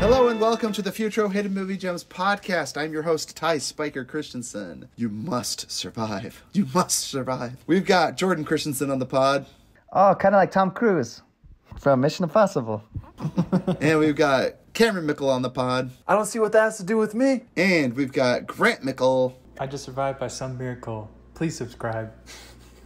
Hello and welcome to the Futro Hidden Movie Gems podcast. I'm your host, Ty Spiker Christensen. You must survive. You must survive. We've got Jordan Christensen on the pod, Oh, kind of like Tom Cruise from Mission Impossible. and we've got Cameron Mickle on the pod, I don't see what that has to do with me. and we've got Grant Mickle. I just survived by some miracle. Please subscribe.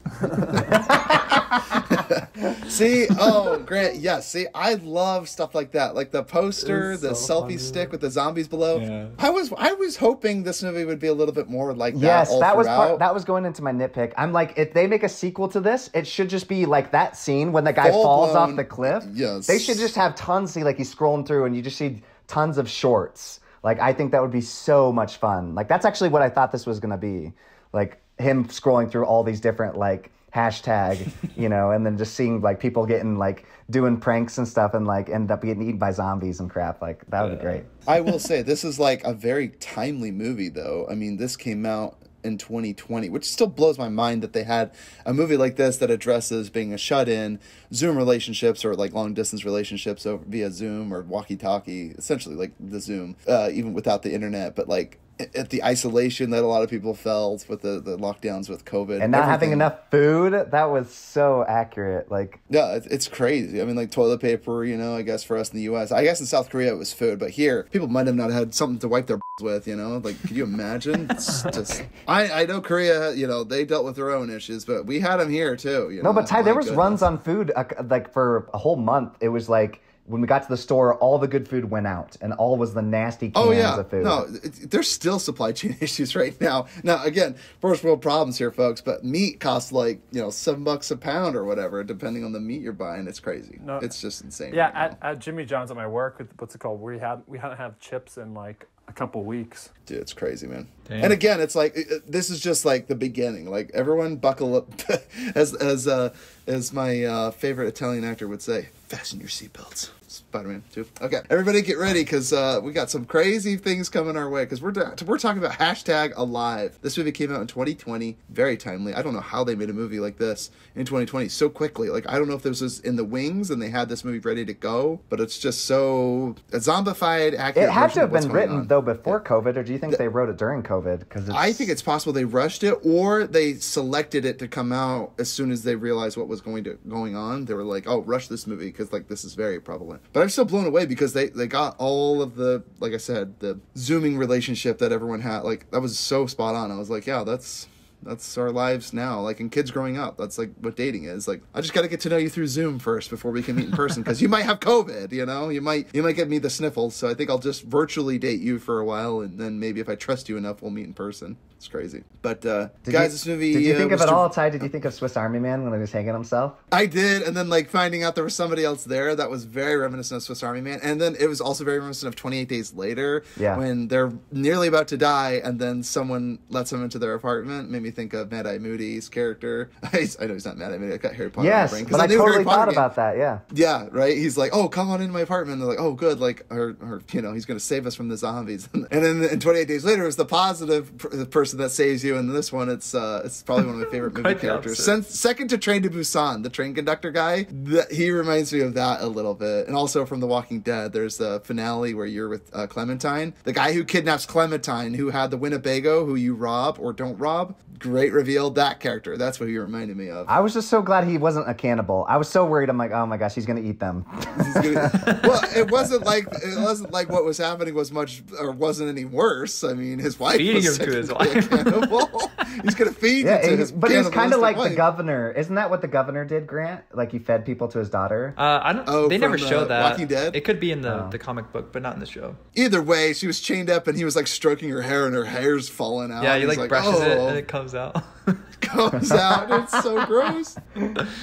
See, oh, Grant, yes. See, I love stuff like that, like the poster, the so selfie funny. stick with the zombies below. Yeah. I was, I was hoping this movie would be a little bit more like that. Yes, all that was part, that was going into my nitpick. I'm like, if they make a sequel to this, it should just be like that scene when the guy Full falls blown- off the cliff. yes. they should just have tons. See, like he's scrolling through, and you just see tons of shorts. Like I think that would be so much fun. Like that's actually what I thought this was gonna be. Like him scrolling through all these different like hashtag, you know, and then just seeing like people getting like doing pranks and stuff, and like end up getting eaten by zombies and crap. Like that would be great. I will say this is like a very timely movie, though. I mean, this came out in 2020, which still blows my mind that they had a movie like this that addresses being a shut-in, Zoom relationships or like long-distance relationships over via Zoom or walkie-talkie, essentially like the Zoom, uh, even without the internet. But like at the isolation that a lot of people felt with the, the lockdowns with COVID And not having enough food, that was so accurate. Like Yeah, it's, it's crazy. I mean, like toilet paper, you know, I guess for us in the U.S. I guess in South Korea it was food, but here people might have not had something to wipe their with, you know? Like, could you imagine? It's just, I, I know Korea, you know, they dealt with their own issues, but we had them here too, you No, know? but Ty, there was goodness. runs on food uh, like for a whole month. It was like when we got to the store, all the good food went out, and all was the nasty oh, cans Oh yeah, of food. no, it, there's still supply chain issues right now. Now again, first world problems here, folks. But meat costs like you know seven bucks a pound or whatever, depending on the meat you're buying. It's crazy. No. it's just insane. Yeah, right at, at Jimmy John's at my work, with- what's it called? We had we hadn't had chips in like a couple weeks. Dude, it's crazy, man. Damn. And again, it's like it- it- this is just like the beginning. Like everyone, buckle up, as as uh, as my uh, favorite Italian actor would say, fasten your seatbelts. Spider-Man Two. Okay, everybody, get ready because uh, we got some crazy things coming our way. Because we're we're talking about hashtag Alive. This movie came out in 2020, very timely. I don't know how they made a movie like this in 2020 so quickly. Like I don't know if this was in the wings and they had this movie ready to go, but it's just so a zombified accurate. it had to have been written on. though before COVID, or do you think they wrote it during COVID? Because I think it's possible they rushed it, or they selected it to come out as soon as they realized what was going to going on. They were like, "Oh, rush this movie because like this is very prevalent." But I'm still blown away because they they got all of the like I said the zooming relationship that everyone had. Like that was so spot on. I was like, "Yeah, that's." That's our lives now. Like in kids growing up, that's like what dating is. Like I just got to get to know you through Zoom first before we can meet in person because you might have COVID. You know, you might you might get me the sniffles. So I think I'll just virtually date you for a while, and then maybe if I trust you enough, we'll meet in person. It's crazy. But uh, Did guys, you, this movie. Did you uh, think of was it all, Ty? Did you think of Swiss Army Man when he was hanging himself? I did, and then like finding out there was somebody else there that was very reminiscent of Swiss Army Man, and then it was also very reminiscent of Twenty Eight Days Later, Yeah. when they're nearly about to die, and then someone lets them into their apartment. Made me think of Mad Eye Moody's character. I know he's not Mad Eye Moody. I got Harry Potter. yes, brain, but I knew Harry totally thought game. about that. Yeah. Yeah, right. He's like, "Oh, come on into my apartment." And they're like, "Oh, good." Like, or, or you know, he's going to save us from the zombies. and then in 28 Days Later, it's the positive pr- the person that saves you. And this one, it's uh, it's probably one of my favorite movie characters. opposite. Sen- second to Train to Busan, the train conductor guy. That he reminds me of that a little bit. And also from The Walking Dead, there's the finale where you're with uh, Clementine, the guy who kidnaps Clementine, who had the Winnebago, who you rob or don't rob. Great reveal. That character. That's what he reminded me of. I was just so glad he wasn't a cannibal. I was so worried. I'm like, oh my gosh, he's gonna eat them. Gonna- well, it wasn't like it wasn't like what was happening was much or wasn't any worse. I mean, his wife Feeding was him to his wife. Cannibal. He's gonna feed Yeah, it to his but he was kind of cannibalistic like the governor. Isn't that what the governor did, Grant? Like he fed people to his daughter. Uh, I don't. Oh, they never from, show uh, that. Walking Dead? It could be in the, Oh. the comic book, but not in the show. Either way, she was chained up and he was like stroking her hair and her hair's falling out. Yeah, he He's like, brushes it "Oh." and it comes out. comes out. It's so gross.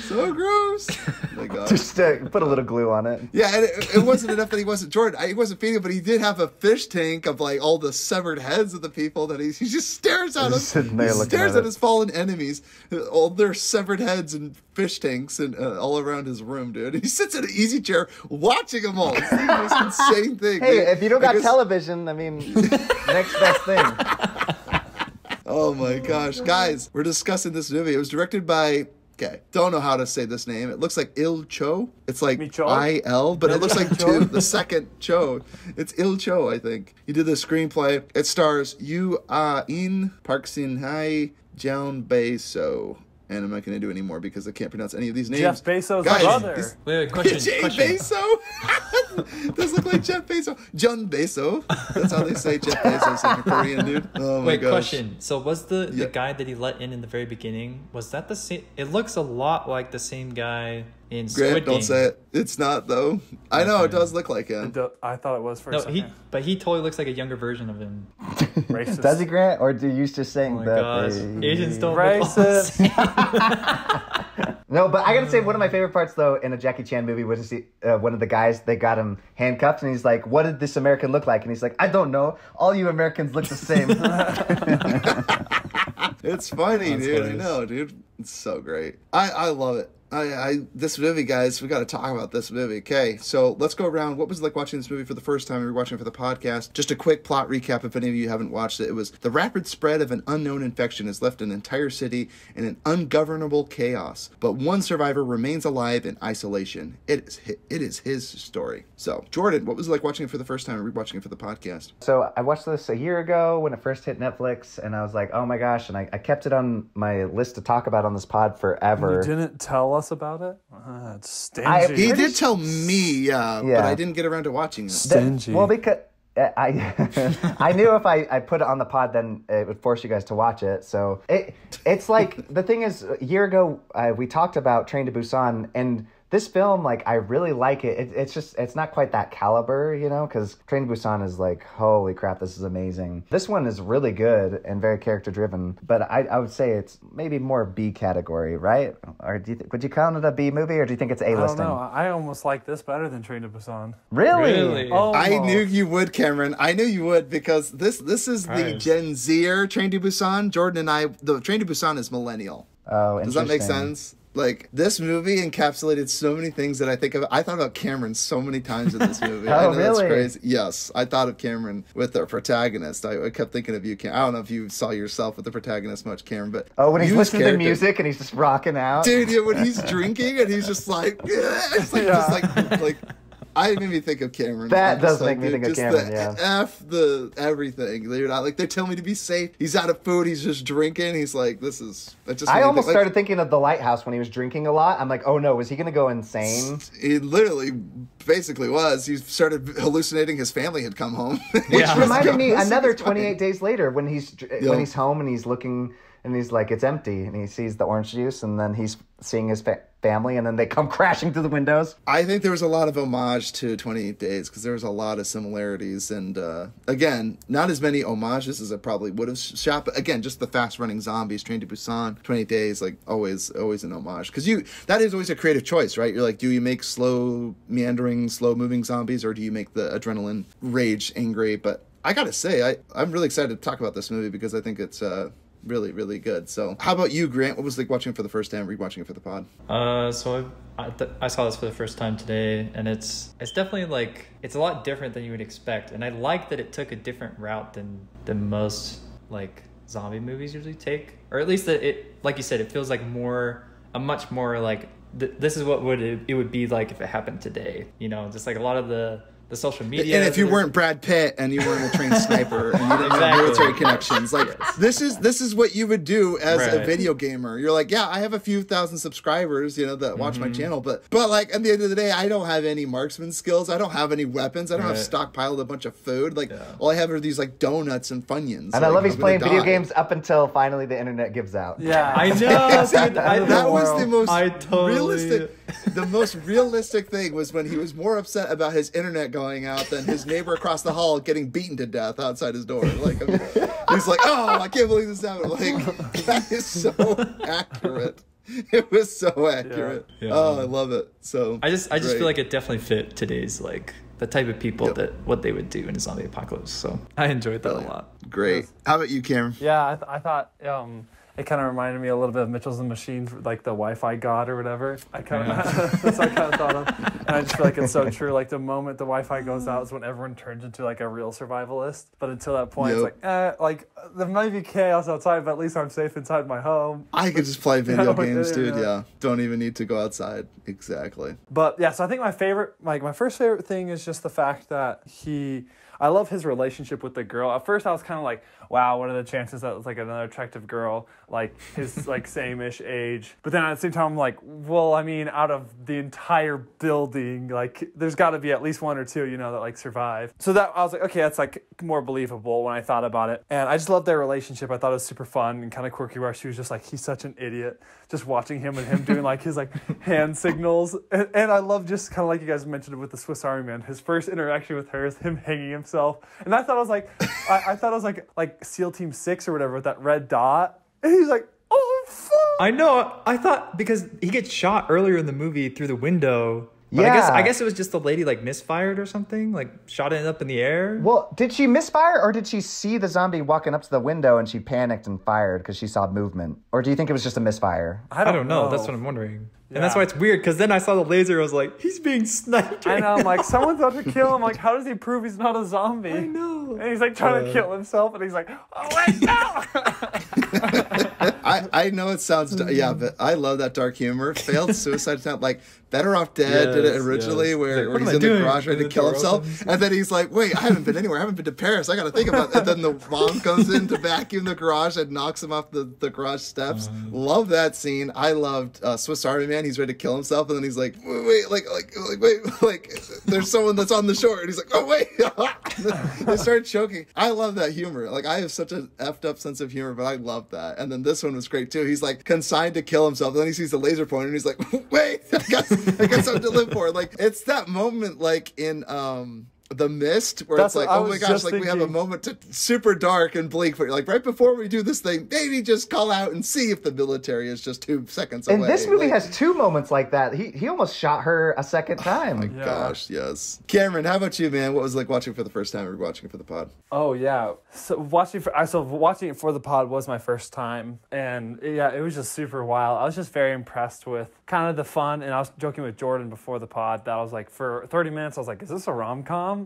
So gross. Oh my God. Just uh, put a little glue on it. Yeah, and it, it wasn't enough that he wasn't Jordan. I- He wasn't feeding him, but he did have a fish tank of like all the severed heads of the people that he, he just stares at Just them. sitting there He stares at at his fallen enemies, all their severed heads and fish tanks and uh, all around his room, dude. He sits in an easy chair watching them all. It's the most insane thing. Hey, if you don't I got guess- television, I mean, next best thing. Oh my gosh, guys, we're discussing this movie. It was directed by Okay, don't know how to say this name. It looks like Il Cho. It's like I L, but it looks like two, the second Cho. It's Il Cho, I think. He did the screenplay. It stars Yu Ah In, Park Sin Hye, Jeon Bae So. And I'm not going to do any more because I can't pronounce any of these names. Jeff Bezos' Guys, brother. this- Wait, wait, question. Jay question. Bezos? Does look like Jeff Bezos. John Bezos. That's how they say Jeff Bezos in Korean, dude. Oh my Wait, gosh. question. So was the Yeah. the guy that he let in in the very beginning? Was that the same? It looks a lot like the same guy in Grant, Squid don't Game. say it. It's not though. I know it does look like him. I thought it was for a No, second. he. But he totally looks like a younger version of him. Racist. Does he, Grant, or do you just saying Oh that? gosh, they- Asians don't make laws. Racist. No, but I gotta say, one of my favorite parts though in a Jackie Chan movie was to see uh, one of the guys they got him handcuffed, and he's like, "What did this American look like?" And he's like, "I don't know. All you Americans look the same." It's funny, That's dude. I know, dude. It's so great. I I love it. I, I this movie, guys. We got to talk about this movie. Okay, so let's go around. What was it like watching this movie for the first time? We were watching it for the podcast. Just a quick plot recap, if any of you haven't watched it. It was the rapid spread of an unknown infection has left an entire city in an ungovernable chaos. But one survivor remains alive in isolation. It is hi- it is his story. So, Jordan, what was it like watching it for the first time? and rewatching it for the podcast. so I watched this a year ago when it first hit Netflix, and I was like, "Oh my gosh!" And I, I kept it on my list to talk about on this pod You forever. didn't tell us about it? Uh, it's stingy. I- He Pretty did tell me, yeah, but I didn't get around to watching it. That- Stingy. well, because I I knew if I, I put it on the pod, then it would force you guys to watch it. So it it's like the thing is, a year ago uh, we talked about Train to Busan, and this film, like I really like it. it it's just it's not quite that caliber, you know, because Train to Busan is like holy crap, this is amazing. This one is really good and very character driven, but I, I would say it's maybe more B category, right? Or do you th- would you count it a B movie, or do you think it's A I don't listing? know. I almost like this better than Train to Busan. Really? Really? Oh, I knew you would, Cameron. I knew you would because this this is the Surprise. Gen Zer Train to Busan. Jordan and I, the Train to Busan is millennial. Oh, Does that make sense? Like this movie encapsulated so many things that I think of. I thought about Cameron so many times in this movie. Oh, I Oh, know that's really? crazy. Yes, I thought of Cameron with the protagonist. I, I kept thinking of you. Cam- I don't know if you saw yourself with the protagonist much, Cameron, but Oh, when he's listening to character- music and he's just rocking out. dude. Yeah, when he's drinking and he's just like, it's like just like like. I made me think of Cameron. That I'm just does make me think of just Cameron, the yeah. F the everything. They're not like they're telling me to be safe. He's out of food. He's just drinking. He's like, this is. It just. I almost think, like, started thinking of the lighthouse when he was drinking a lot. I'm like, oh no, is he gonna go insane? He literally, basically was. He started hallucinating his family had come home. Yeah. Which reminded me another 28 days later when he's Yeah. when he's home and he's looking and he's like it's empty and he sees the orange juice and then he's seeing his fa- family and then they come crashing through the windows. I think there was a lot of homage to 28 Days because there was a lot of similarities. And uh, again, not as many homages as I probably would have shot. But again, just the fast running zombies, Train to Busan, 28 Days, like always, always an homage. Because you, that is always a creative choice, right? You're like, do you make slow, meandering, slow moving zombies or do you make the adrenaline rage angry? But I gotta say, I, I'm really excited to talk about this movie because I think it's. Uh, Really, really good. So, how about you, Grant? What was like watching it for the first time, rewatching it for the pod? Uh, so I, I, th- I saw this for the first time today, and it's it's definitely like it's a lot different than you would expect, and I like that it took a different route than than most like zombie movies usually take, or at least that it like you said, it feels like more a much more like th- this is what would it, it would be like if it happened today, you know, just like a lot of the the social media. and if you weren't Brad Pitt and you weren't a trained sniper and you didn't have military connections, like Yes. this is this is what you would do as a video gamer. You're like, yeah, I have a few thousand subscribers, you know, that watch Mm-hmm. my channel, but but like at the end of the day, I don't have any marksman skills. I don't have any weapons. I don't have stockpiled a bunch of food. Like Yeah. all I have are these like donuts and funyuns. And I love he's I'm playing video die. games up until finally the internet gives out. Yeah. I know, dude, I, that was the most I totally- realistic. The most realistic thing was when he was more upset about his internet going out than his neighbor across the hall getting beaten to death outside his door. Like I mean, he's like, "Oh, I can't believe this happened." Like that is so accurate. It was so accurate. Yeah. Oh, I love it. So I just I just great. feel like it definitely fit today's like the type of people Yep. that what they would do in a zombie apocalypse. So I enjoyed that Brilliant. a lot. great. How about you, Cameron? Yeah, I, th- I thought um, it kind of reminded me a little bit of Mitchell's and Machines, like the Wi-Fi god or whatever. I kind of that's what I kind of thought of, and I just feel like it's so true. Like the moment the Wi-Fi goes out is when everyone turns into like a real survivalist. But until that point, Yep. it's like, eh, like there might be chaos outside, but at least I'm safe inside my home. I could just play video games, dude. yeah. Yeah, don't even need to go outside. Exactly. But yeah, so I think my favorite, like my first favorite thing is just the fact that he, I love his relationship with the girl. At first, I was kind of like, wow, what are the chances that it's like another attractive girl, like his like same-ish age? But then at the same time, I'm like, well, I mean, out of the entire building, like there's got to be at least one or two, you know, that like survive. So that I was like, okay, that's like more believable when I thought about it. And I just loved their relationship. I thought it was super fun and kind of quirky. Where she was just like, he's such an idiot, just watching him and him doing like his like hand signals. And, and I love just kind of like you guys mentioned with the Swiss Army Man. His first interaction with her is him hanging himself, and I thought I was like, I, I thought it was like like SEAL Team Six or whatever with that red dot. And he's like, oh fuck. I know. I thought because he gets shot earlier in the movie through the window. But I guess Yeah. I guess it was just the lady like misfired or something, like shot it up in the air. Well, did she misfire or did she see the zombie walking up to the window and she panicked and fired because she saw movement? Or do you think it was just a misfire? I I don't know. That's what I'm wondering. And that's why it's weird because then I saw the laser. I was like, he's being sniped. I right know. I'm like, someone's about to kill him. Like, how does he prove he's not a zombie? I know. And he's like trying to uh. kill himself, and he's like, "Oh wait, no!" I, I know it sounds yeah, but I love that dark humor. Failed suicide attempt, like Better Off Dead did it originally, yes. where, Like, where he's I in the garage ready to kill himself, opens. and then he's like, "Wait, I haven't been anywhere. I haven't been to Paris. I got to think about." it. And then the mom comes in to vacuum the garage and knocks him off the, the garage steps. Uh-huh. Love that scene. I loved uh, Swiss Army Man. He's ready to kill himself, and then he's like, "Wait, wait like, like, like, wait, like, there's someone that's on the shore," and he's like, "Oh wait." they start choking. I love that humor. Like I have such a effed up sense of humor, but I love that. And then this one was great too. He's like consigned to kill himself. Then he sees the laser pointer and he's like, wait, I got, I got something to live for. Like it's that moment like in um the mist where That's it's like, oh my gosh, just like we have a moment to super dark and bleak, but like right before we do this thing, maybe just call out and see if the military is just two seconds away. And this movie Like, has two moments like that. He he almost shot her a second oh time. oh Yeah. Gosh, yes. Cameron, how about you, man? What was it like watching for the first time or watching it for the pod? Oh yeah. So watching for so watching it for the pod was my first time, and yeah, it was just super wild. I was just very impressed with kind of the fun, and I was joking with Jordan before the pod that I was like, for thirty minutes, I was like, is this a rom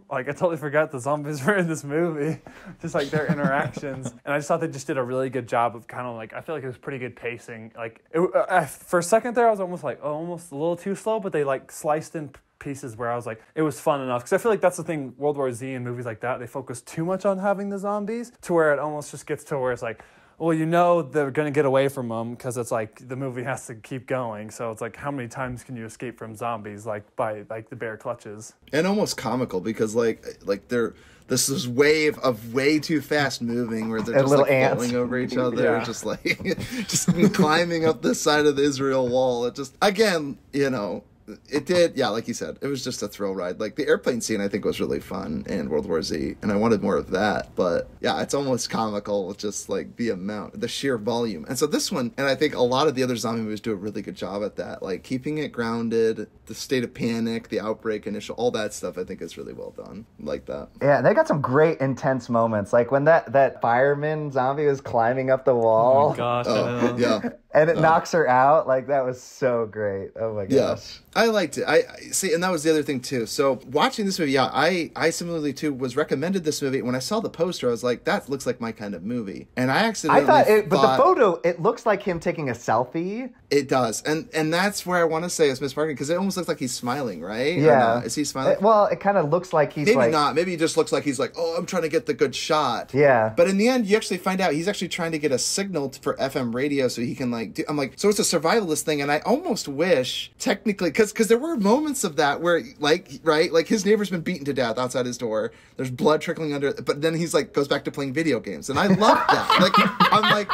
Like I totally forgot the zombies were in this movie, just like their interactions, and I just thought they just did a really good job of kind of like I feel like it was pretty good pacing. Like it, uh, for a second there, I was almost like oh, almost a little too slow, but they like sliced in pieces where I was like, it was fun enough. Because I feel like that's the thing, World War Z and movies like that, they focus too much on having the zombies to where it almost just gets to where it's like, well, you know they're gonna get away from them because it's like the movie has to keep going. So it's like, how many times can you escape from zombies like by like the bear clutches? and almost comical because like like they're this is wave of way too fast moving where they're And just little like ants. falling over each other Yeah. just like just climbing up the side of the israel wall it just again you know it did yeah like you said it was just a thrill ride like the airplane scene i think was really fun in world war z and i wanted more of that but yeah it's almost comical just like the amount the sheer volume and so this one and i think a lot of the other zombie movies do a really good job at that like keeping it grounded the state of panic the outbreak initial all that stuff i think is really well done like that Yeah, they got some great intense moments. Like when that that fireman zombie was climbing up the wall oh Gosh, I oh yeah and it uh, knocks her out. Like that was so great. Oh my Yeah, gosh. I liked it. I I- see, and that was the other thing too. So watching this movie, yeah, I I similarly too was recommended this movie. When I saw the poster, I was like, that looks like my kind of movie. And I I accidentally thought it, but the photo it looks like him taking a selfie. it does, and and that's where I want to say is Miss Parker because it almost looks like he's smiling, right? Yeah. is he smiling? It- well, it kind of looks like he's Maybe like not. Maybe he just looks like he's like, oh, I'm trying to get the good shot. Yeah. But in the end, you actually find out he's actually trying to get a signal for FM radio so he can like. Do, I'm like, so it's a survivalist thing, and I almost wish technically because because there were moments of that where like right like his neighbor's been beaten to death outside his door. There's blood trickling under, but then he's like goes back to playing video games, and I love that. like I'm like,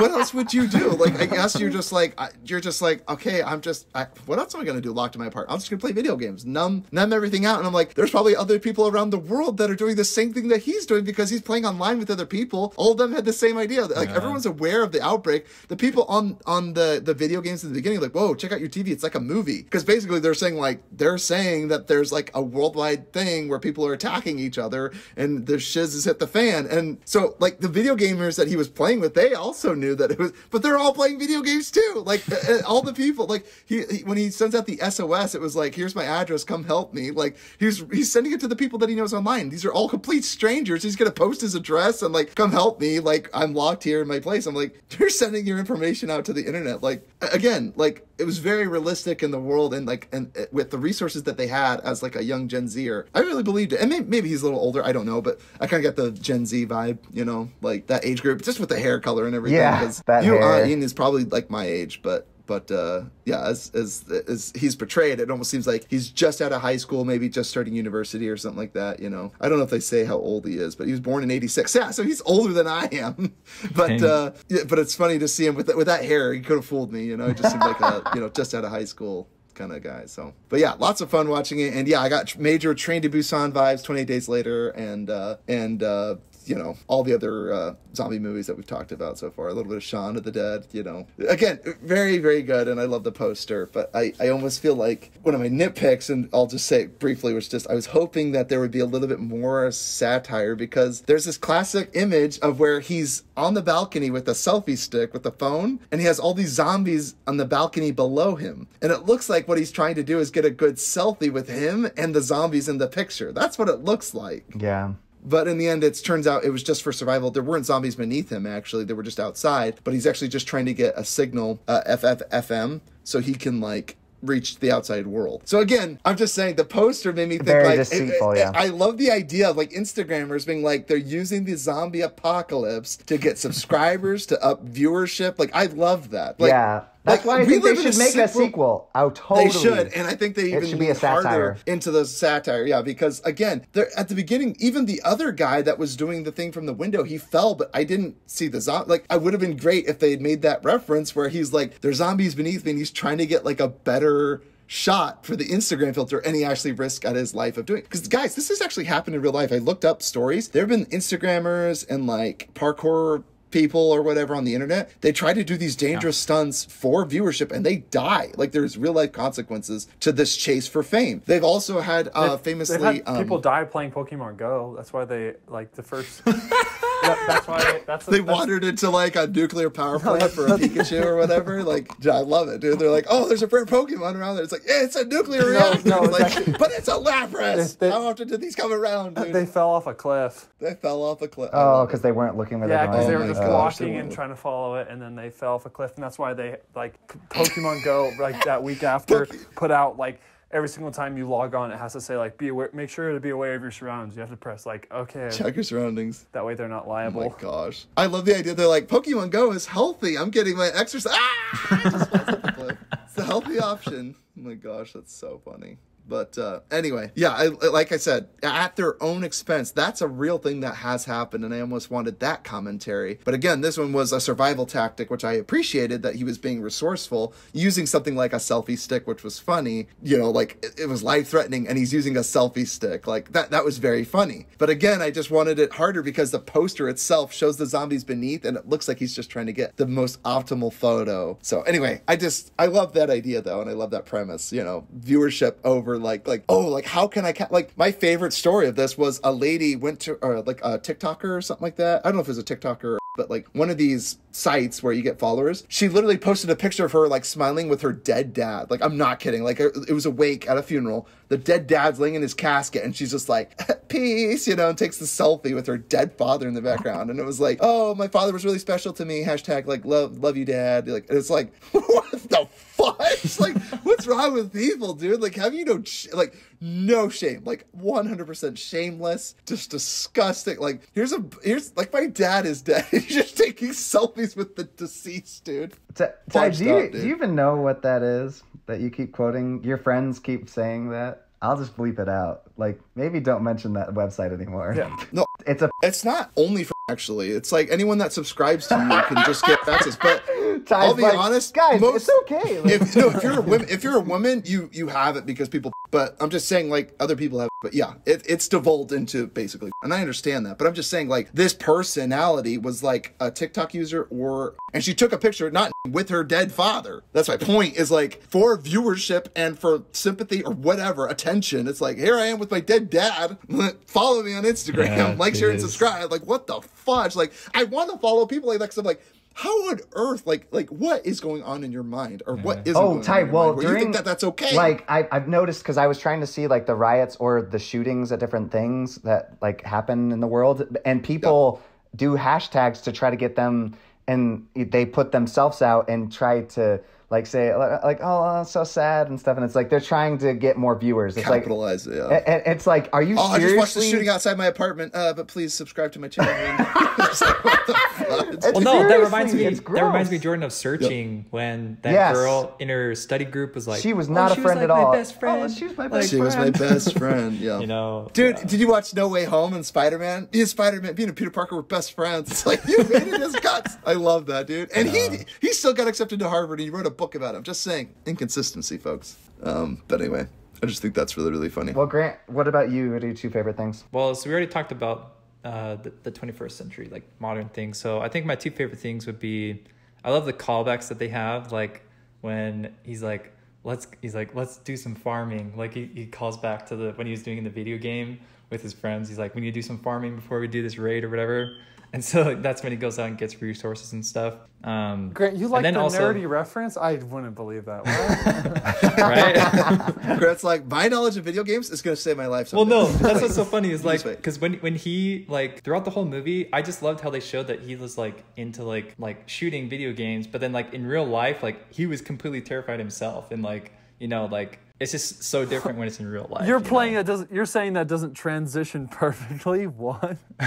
what else would you do? Like I guess you're just like you're just like okay, I'm just I, what else am I gonna do locked in my apartment? I'm just gonna play video games, numb numb everything out, and I'm like, there's probably other people around the world that are doing the same thing that he's doing because he's playing online with other people. All of them had the same idea. Like everyone's aware of the outbreak. The people on on the the video games in the beginning, like, whoa, check out your TV. It's like a movie because basically they're saying like they're saying that there's like a worldwide thing where people are attacking each other and the shiz has hit the fan. And so like the video gamers that he was playing with, they also knew that it was, but they're all playing video games too. Like uh, all the people, like he, he when he sends out the SOS, it was like, here's my address, come help me. Like he's he's sending it to the people that he knows online. These are all complete strangers. He's gonna post his address and like come help me. Like I'm locked here in my place. I'm like, you're sending your information out to the internet. Like again, like it was very realistic in the world and like and uh, with the resources that they had as like a young Gen Zer, I really believed it. And maybe, maybe he's a little older, I don't know, but I kind of get the Gen Z vibe, you know, like that age group, just with the hair color and everything. Yeah, 'cause that you, uh, hair. Ian is probably like my age, but but uh, yeah, as, as as he's portrayed, it almost seems like he's just out of high school, maybe just starting university or something like that. You know, I don't know if they say how old he is, but he was born in '86. Yeah, so he's older than I am. but uh, yeah, but it's funny to see him with that, with that hair. He could have fooled me. You know, he just seemed like a you know just out of high school kind of guy. So, but yeah, lots of fun watching it. And yeah, I got major Train to Busan vibes 28 Days Later and, uh, and, uh, you know, all the other uh, zombie movies that we've talked about so far. A little bit of Shaun of the Dead, you know. Again, very, very good, and I love the poster. But I, I almost feel like one of my nitpicks, and I'll just say it briefly, was just I was hoping that there would be a little bit more satire because there's this classic image of where he's on the balcony with a selfie stick with a phone, and he has all these zombies on the balcony below him. And it looks like what he's trying to do is get a good selfie with him and the zombies in the picture. That's what it looks like. Yeah. But in the end, it turns out it was just for survival. There weren't zombies beneath him, actually. They were just outside. But he's actually just trying to get a signal, uh, FFFM, so he can, like, reach the outside world. So again, I'm just saying the poster made me think Very like deceitful, it- it- yeah. I love the idea of like Instagrammers being like they're using the zombie apocalypse to get subscribers to up viewership. Like I love that. Like, yeah. That's like, why I we think they should make a sequel. Oh, totally. they should, and I think they It even should be a satire. into the satire. Yeah, because again, they're at the beginning. Even the other guy that was doing the thing from the window, he fell, but I didn't see the zombie. Like, I would have been great if they had made that reference where he's like, "There's zombies beneath me," and he's trying to get like a better shot for the Instagram filter, and he actually risked at his life of doing. it. Because guys, this has actually happened in real life. I looked up stories. There have been Instagrammers and like parkour people or whatever on the internet they try to do these dangerous stunts for viewership and they die like there's real life consequences to this chase for fame they've also had uh They've- famously they've had um, people die playing Pokemon Go. That's why they like the first. that, that's why they, that's they that's, wandered into like a nuclear power oh, plant for a Pikachu or whatever. Like, I love it, dude. They're like, oh, there's a rare Pokemon around there. It's like, yeah, it's a nuclear reactor. no, it's like, actually- but it's a Lapras. They- they- How often did these come around, uh, dude? They They, fell off a cliff. They fell off a cliff. Oh, because they weren't looking where Yeah, they're because they Oh were just gosh, uh, walking and trying to follow it, and then they fell off a cliff, and that's why they like Pokemon Go like that week after put out like every single time you log on, it has to say like be aware, make sure to be aware of your surroundings. You have to press like okay, check your surroundings. that way they're not liable. Oh my gosh. I love the idea. They're like, Pokemon Go is healthy. I'm getting my exercise. Ah! Just the it's the healthy option. Oh my gosh, that's so funny. But uh, anyway, yeah, I, like I said, at their own expense, that's a real thing that has happened, and I almost wanted that commentary. But again, this one was a survival tactic, which I appreciated that he was being resourceful, using something like a selfie stick, which was funny. You know, like it, it was life threatening, and he's using a selfie stick. Like that, that was very funny. But again, I just wanted it harder because the poster itself shows the zombies beneath, and it looks like he's just trying to get the most optimal photo. So anyway, I just I love that idea though, and I love that premise. You know, viewership over like like oh like how can I ca-? like my favorite story of this was a lady went to or like a TikToker or something like that. I don't know if it was a TikToker but like one of these sites where you get followers, she literally posted a picture of her like smiling with her dead dad. Like I'm not kidding. Like it it was a wake at a funeral. The dead dad's laying in his casket, and she's just like peace, you know, and takes the selfie with her dead father in the background. And it was like, oh, my father was really special to me. Hashtag like love love you, dad. Like it's like what the fuck? like what's wrong with people, dude? Like have you no sh- like no shame, like 100% shameless, just disgusting. Like here's a here's like my dad is dead. He's just taking selfies with the deceased, dude. Ty, do you, do you even know what that is that you keep quoting? Your friends keep saying that. I'll just bleep it out. Like maybe don't mention that website anymore. Yeah. No, It's a it's not only for actually. It's like anyone that subscribes to you can just get access. But I'll be like, honest, guys. most- it's okay. Like, if no, if you're a woman, if you're a woman, you you have it because people. But I'm just saying, like other people have. But yeah, it, it's devolved into basically, and I understand that. But I'm just saying, like this personality was like a TikTok user, or and she took a picture not with her dead father. That's my point. Is like for viewership and for sympathy or whatever attention. It's like here I am with my dead dad. Follow me on Instagram, Yeah, like, share, and subscribe. Like what the fudge? Like I want to follow people like that. Cause I'm like. How on earth, like, like, what is going on in your mind, or what isn't? Oh, going Ty. in your Well, mind, during you think that that's okay. Like I, I've noticed because I was trying to see like the riots or the shootings at different things that like happen in the world, and people do hashtags to try to get them, and they put themselves out and try to like say like oh so sad and stuff, and it's like they're trying to get more viewers. It's capitalize it. Yeah. and- and It's like, are you oh, I just watched the shooting outside my apartment. Uh, but please subscribe to my channel. Like, what the fuck? Well, no, that reminds me. Seriously, That reminds me, Jordan, of searching when that Yes. girl in her study group was like, She was "Oh, not a she friend was at all. My best Oh, friend. she was my Like, best She was my best friend. Yeah. You know, Dude, yeah. did you watch No Way Home and Spider Man? Me and Spider Man, being and Peter Parker were best friends. It's like you hated his guts. I love that, dude. And he he still got accepted to Harvard and he wrote a book about him. Just saying, inconsistency, folks. Um, but anyway, I just think that's really really funny. Well, Grant, what about you? What are your two favorite things? Well, so we already talked about uh, the, the 21st century, like modern things. So I think my two favorite things would be I love the callbacks that they have, like when he's like, let's he's like, let's do some farming. Like he, he calls back to the when he was doing in the video game with his friends. He's like, we need to do some farming before we do this raid or whatever. And so like, that's when he goes out and gets resources and stuff. Um, Grant, you like then the also- nerdy reference? I wouldn't believe that. What? right? Grant's like, my knowledge of video games is gonna save my life. Well, no, that's what's so funny is like because when when he like throughout the whole movie, I just loved how they showed that he was like into like like shooting video games, but then like in real life, like he was completely terrified himself, and like you know like it's just so different when it's in real life. You're you playing know? that doesn't. You're saying that doesn't transition perfectly. What?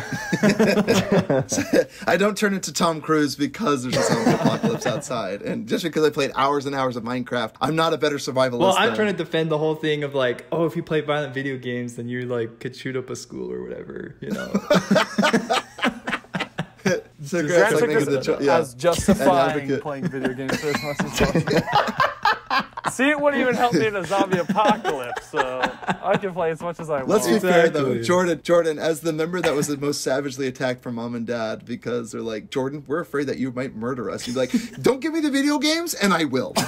I don't turn into Tom Cruise because there's a zombie apocalypse outside, and just because I played hours and hours of Minecraft, I'm not a better survivalist. Well, I'm than- trying to defend the whole thing of like, oh, if you play violent video games, then you like could shoot up a school or whatever, you know. So Grant Grant's like took making the this jo- yeah. as justifying playing video games for as much as possible. See, it wouldn't even help me in a zombie apocalypse, so I can play as much as I want. Let's be fair though, Jordan. Jordan, as the member that was the most savagely attacked from mom and dad because they're like, Jordan, we're afraid that you might murder us. You'd be like, don't give me the video games, and I will.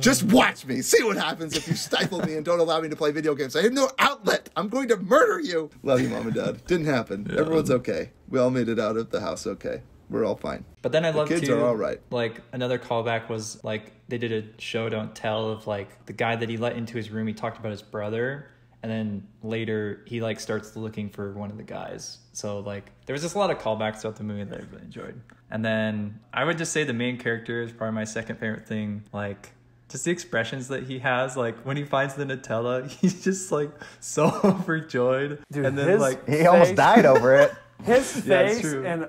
Just watch me. See what happens if you stifle me and don't allow me to play video games. I have no outlet. I'm going to murder you. Love you, mom and dad. Didn't happen. Everyone's okay. We all made it out of the house okay. We're all fine. But then I love kids too. are all right. Like another callback was like they did a show don't tell of like the guy that he let into his room. He talked about his brother, and then later he like starts looking for one of the guys. So like there was just a lot of callbacks throughout the movie that I really enjoyed. And then I would just say the main character is probably my second favorite thing. Like just the expressions that he has, like when he finds the Nutella, he's just like so overjoyed. Dude, and then his- like He almost died over it. His Yeah, face true. and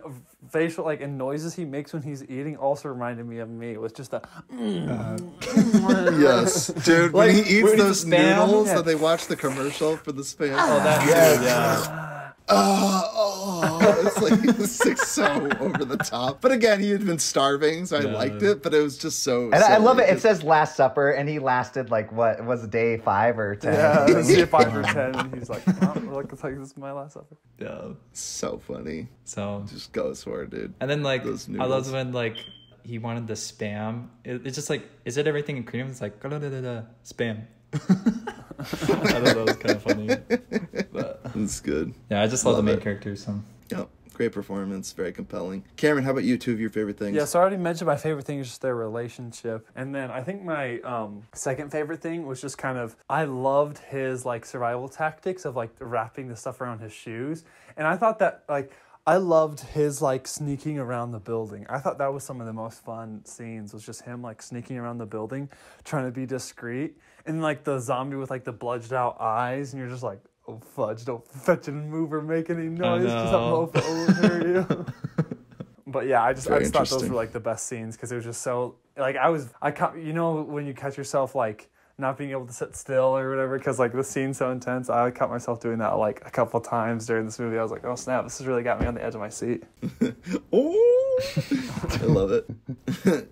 facial like and noises he makes when he's eating also reminded me of me. It was just a mm. uh, Yes, dude. Like, when he eats when those eats Spam, noodles yeah. that they watch the commercial for the spam. oh that Yes. yeah. Oh, oh, it's like it's like so over the top. But again, he had been starving, so I Yeah. liked it. But it was just so. And I I love it. It says Last Supper, and he lasted like what was it, day five or ten? yeah, it was a five or ten, and he's like, oh, like it's like this is my last supper. yeah. so funny. So Just goes for it, dude. And then like Those I love when like he wanted the spam. It, it's just like is it everything in Korean? It's like "Da-da-da-da-da, spam. I thought that was kind of funny. But It's good. yeah, I just love, Love the main it. characters. So Yep. Great performance. Very compelling. Cameron, how about you? Two of your favorite things. Yeah, so I already mentioned my favorite thing is just their relationship. And then I think my um, second favorite thing was just kind of I loved his like survival tactics of like wrapping the stuff around his shoes. And I thought that like I loved his like sneaking around the building. I thought that was some of the most fun scenes was just him like sneaking around the building, trying to be discreet. And like the zombie with like the bludged out eyes, and you're just like, oh fudge, don't fetch and move or make any noise, because I'm know. hoping will hurt you. But yeah, I just I just thought those were like the best scenes because it was just so like I was I ca- you know when you catch yourself like not being able to sit still or whatever because like the scene's so intense. I caught myself doing that like a couple times during this movie. I was like, oh snap, this has really got me on the edge of my seat. Oh. I love it.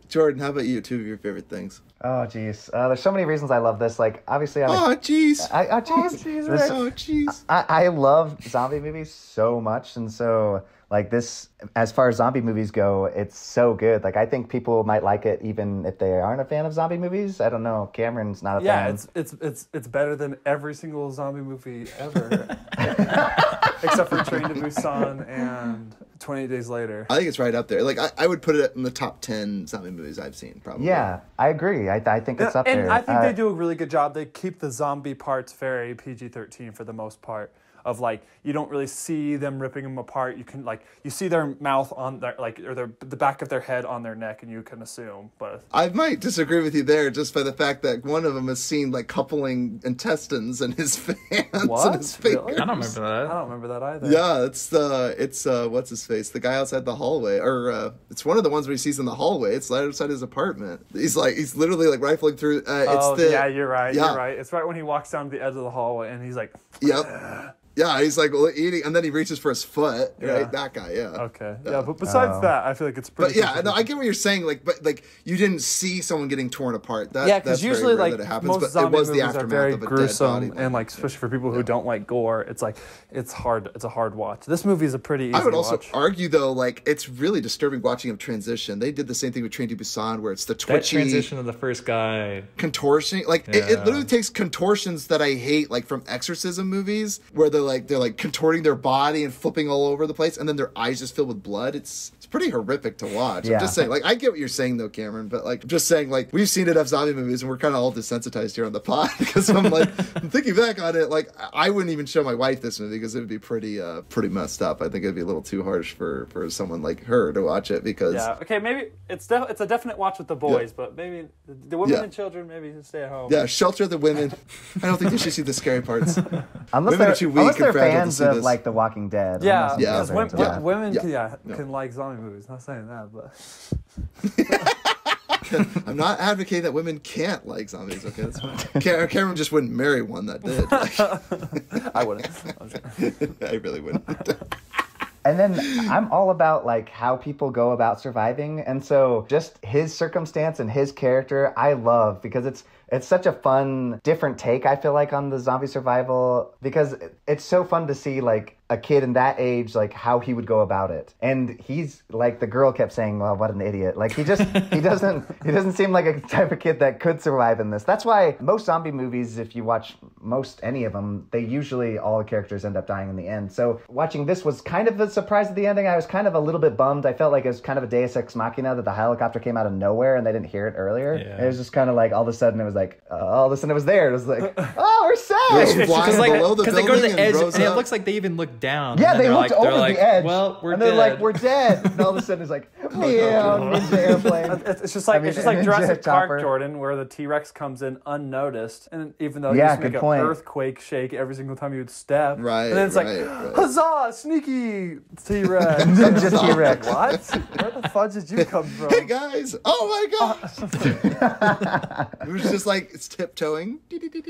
Jordan, how about you? Two of your favorite things. Oh, jeez. Uh, there's so many reasons I love this. Like, obviously, I'm. a- Oh, jeez. I, oh, jeez. jeez, Oh, jeez. I, I love zombie movies so much, and so like this, as far as zombie movies go, it's so good. Like I think people might like it even if they aren't a fan of zombie movies. I don't know. Cameron's not a Yeah, fan. it's it's it's it's better than every single zombie movie ever, except for Train to Busan and Twenty Eight Days Later. I think it's right up there. Like I, I would put it in the top ten zombie movies I've seen. Probably. yeah, I agree. I, I think it's up and there. I think Uh, they do a really good job. They keep the zombie parts very PG thirteen for the most part. Of like, you don't really see them ripping them apart. You can like, you see their mouth on their like, or their the back of their head on their neck, and you can assume. But I might disagree with you there, just by the fact that one of them is seen like coupling intestines in his hands What? and his fingers. Really? I don't remember that. I don't remember that either. Yeah, it's the it's uh what's his face? The guy outside the hallway, or uh, it's one of the ones where he sees in the hallway. It's right outside his apartment. He's like he's literally like rifling through. Uh, it's Oh the yeah, you're right. yeah. You're right. It's right when he walks down to the edge of the hallway, and he's like, Yep. Yeah, he's like eating, and then he reaches for his foot. Yeah. Right, that guy. Yeah. okay, yeah. But besides Oh. that, I feel like it's pretty. But yeah, no, I get what you're saying. Like, but like you didn't see someone getting torn apart. That, Yeah, because that's usually rare like that it happens, most but it zombie was the movies are aftermath very of a dead gruesome, body. and like especially for people who don't like gore, it's like it's hard. It's a hard watch. This movie is a pretty easy I would also watch. argue though, like it's really disturbing watching him transition. They did the same thing with Train to Busan, where it's the That twitchy transition of the first guy. contortion. Like it, it literally takes contortions that I hate, like from exorcism movies, where they're like they're like contorting their body and flipping all over the place, and then their eyes just fill with blood. It's pretty horrific to watch. Yeah. I'm just saying, like I get what you're saying though, Cameron, but like I'm just saying, like we've seen enough zombie movies, and we're kind of all desensitized here on the pod because I'm like I'm thinking back on it, like I wouldn't even show my wife this movie because it would be pretty uh pretty messed up. I think it'd be a little too harsh for for someone like her to watch it because yeah. Okay. Maybe it's def- it's a definite watch with the boys, but maybe the, the women Yeah. and children maybe stay at home. yeah, shelter the women. I don't think they should see the scary parts. unless women they're, are too weak unless and they're fragile to fans see of this. like The Walking Dead. Yeah, unless Yeah. because they're women, women Yeah. Can, yeah, No. can like zombie movies. Not saying that, but I'm not advocating that women can't like zombies. Okay, that's fine. Cameron, Cameron just wouldn't marry one that did. Like, I wouldn't. I'm sure. I really wouldn't. And then I'm all about like how people go about surviving. And so just his circumstance and his character, I love because it's it's such a fun different take I feel like on the zombie survival because it's so fun to see like a kid in that age like how he would go about it. And he's like the girl kept saying, "Well, what an idiot." Like he just he doesn't he doesn't seem like a type of kid that could survive in this. That's why most zombie movies if you watch most any of them, they usually all the characters end up dying in the end. So watching this was kind of a surprise at the ending. I was kind of a little bit bummed. I felt like it was kind of a Deus Ex Machina that the helicopter came out of nowhere and they didn't hear it earlier. Yeah. It was just kind of like all of a sudden it was like uh, all of a sudden it was there. It was like oh we're It's safe. Because like, the they go to the edge, rose and it looks like they even look down. Yeah, and they looked like, over like, the edge. Well, we're and they're dead. like, we're dead. And all of a sudden it's like, meow, ninja airplane. It's it's just like I mean, it's just like Ninja Jurassic Chopper. Park, Jordan, where the T Rex comes in unnoticed, and even though Yeah, you just make an point. earthquake shake every single time you would step, Right, And then it's right, like, right. huzzah, sneaky T Rex, Ninja T-Rex. What? Where the fudge did you come from? Hey guys! Oh my gosh! it was just like it's tiptoeing.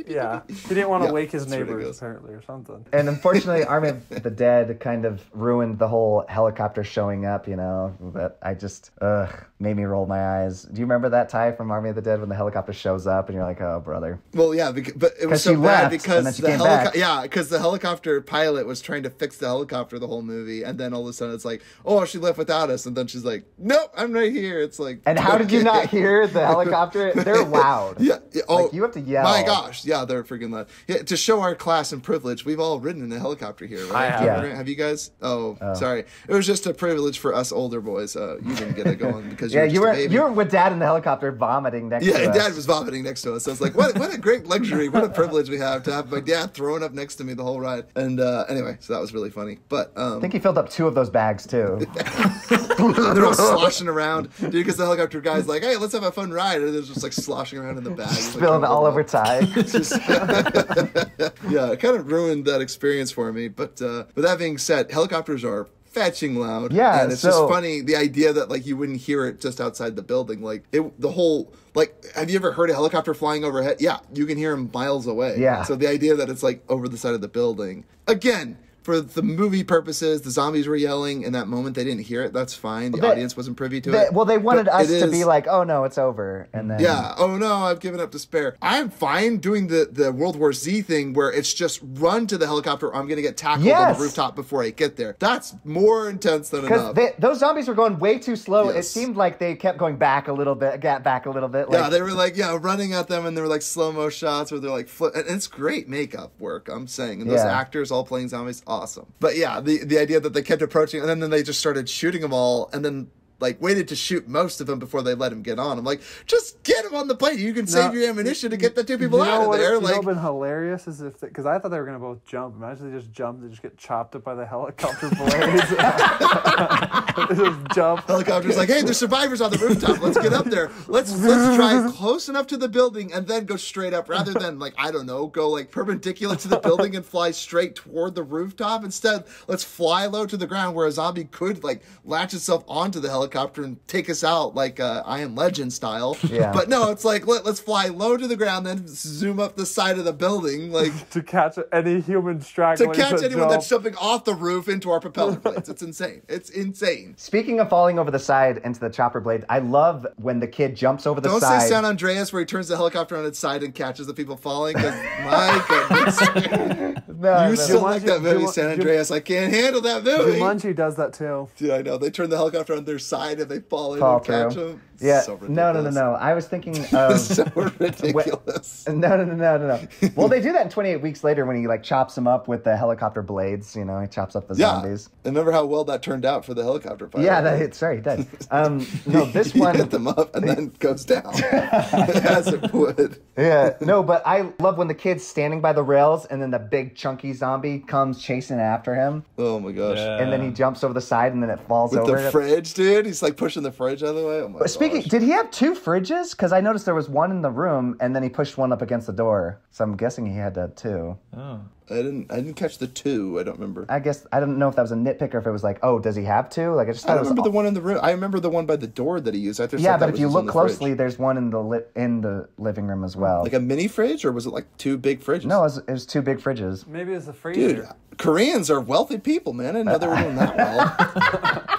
Yeah, he didn't want to Yeah, wake his neighbors ridiculous. apparently or something. And unfortunately, Army of the Dead kind of ruined the whole helicopter showing up, you know. But I just, ugh, made me roll my eyes. Do you remember that Ty from Army of the Dead when the helicopter shows up and you're like, oh, brother? Well, yeah, because, but it was 'Cause so she bad left, and because then she the came helicopter. back. Yeah, because the helicopter pilot was trying to fix the helicopter the whole movie, and then all of a sudden it's like, oh, she left without us, and then she's like, nope, I'm right here. It's like, And how did you not hear the helicopter? They're loud. Yeah. yeah, Oh, Like, you have to yell. My gosh. Yeah, they're freaking loud. Yeah, to show our class and privilege, we've all ridden in a helicopter here, right? I have. Yeah. Have you guys? Oh, sorry. It was just a privilege for us older boys. Uh, you didn't get it going because Yeah, you you were were baby. you were with dad in the helicopter vomiting next yeah, to and us. dad was vomiting next to us. So I was like, what, what a great luxury. What a privilege we have to have my dad throwing up next to me the whole ride. And uh, anyway, so that was really funny. But um, I think he filled up two of those bags too. they're all sloshing around. Dude, because the helicopter guy's like, hey, let's have a fun ride. And they're just like sloshing around in the bag. It's like, Spilling all over. Ty. Yeah, it kind of ruined that experience for me. But uh, but that being said, helicopters are fetching loud. Yeah, and it's so- just funny the idea that like you wouldn't hear it just outside the building. Like it, the whole like, have you ever heard a helicopter flying overhead? Yeah, you can hear them miles away. Yeah. So the idea that it's like over the side of the building again. For the movie purposes, the zombies were yelling in that moment. They didn't hear it. That's fine. The They- audience wasn't privy to They- it. well, they wanted But us to be like, "Oh no, it's over," and then yeah. Oh no, I've given up despair. I'm fine doing the the World War Z thing where it's just run to the helicopter. I'm gonna get tackled on the rooftop before I get there. That's more intense than because enough. those zombies were going way too slow. It seemed like they kept going back a little bit, got back a little bit. Like, yeah, they were like, yeah, running at them, and there were like slow mo shots where they're like, flip, and it's great makeup work. I'm saying, and those Yeah. actors all playing zombies, awesome. But yeah, the the idea that they kept approaching, and then, then they just started shooting them all, and then like waited to shoot most of them before they let him get on. I'm like, just get him on the plane. You can save your ammunition to get the two people you know out of what, there. You know Like, would been hilarious is if because I thought they were gonna both jump. Imagine they just jump, they just get chopped up by the helicopter blades. they just jump. helicopter's like, hey, there's survivors on the rooftop. Let's get up there. Let's let's drive close enough to the building and then go straight up, rather than like I don't know, go like perpendicular to the building and fly straight toward the rooftop. Instead, let's fly low to the ground where a zombie could like latch itself onto the helicopter and take us out like uh, I Am Legend style. Yeah. But no, it's like let, let's fly low to the ground, then zoom up the side of the building, like. to catch any human To catch anyone jump. that's jumping off the roof into our propeller blades. It's insane. It's insane. Speaking of falling over the side into the chopper blades, I love when the kid jumps over the Don't side. say San Andreas where he turns the helicopter on its side and catches the people falling. Because my goodness, no, you no. still like that movie, Juma- San Andreas. I can't handle that movie. Jumanji does that too. Dude, I know they turn the helicopter on their side and they fall in fall and catch through. them. Yeah, so no, no, no, no. I was thinking of so ridiculous. No, no, no, no, no, no. Well, they do that in 28 weeks later when he like chops them up with the helicopter blades. You know, he chops up the Yeah, zombies. and remember how well that turned out for the helicopter pilot. Yeah, that, it's sorry, he did. Um, no, this one. hit them up and then goes down as it would. Yeah, no, but I love when the kid's standing by the rails and then the big chunky zombie comes chasing after him, Oh my gosh. and then he jumps over the side and then it falls With over. the fridge, dude. He's like pushing the fridge out of the way. Oh my Speaking, gosh. did he have two fridges? Because I noticed there was one in the room, and then he pushed one up against the door. So I'm guessing he had uh, two. Oh. I didn't. I didn't catch the two. I don't remember. I guess I don't know if that was a nitpick or if it was like, oh, does he have two? Like I just I thought it was. remember the one in the room. I remember the one by the door that he used. I just yeah, thought that but if was you look in the closely, fridge. there's one in the li- in the living room as well. like a mini fridge, or was it like two big fridges? no, it was, it was two big fridges. Maybe it's a freezer. dude. Koreans are wealthy people, man. I didn't know they were doing that well.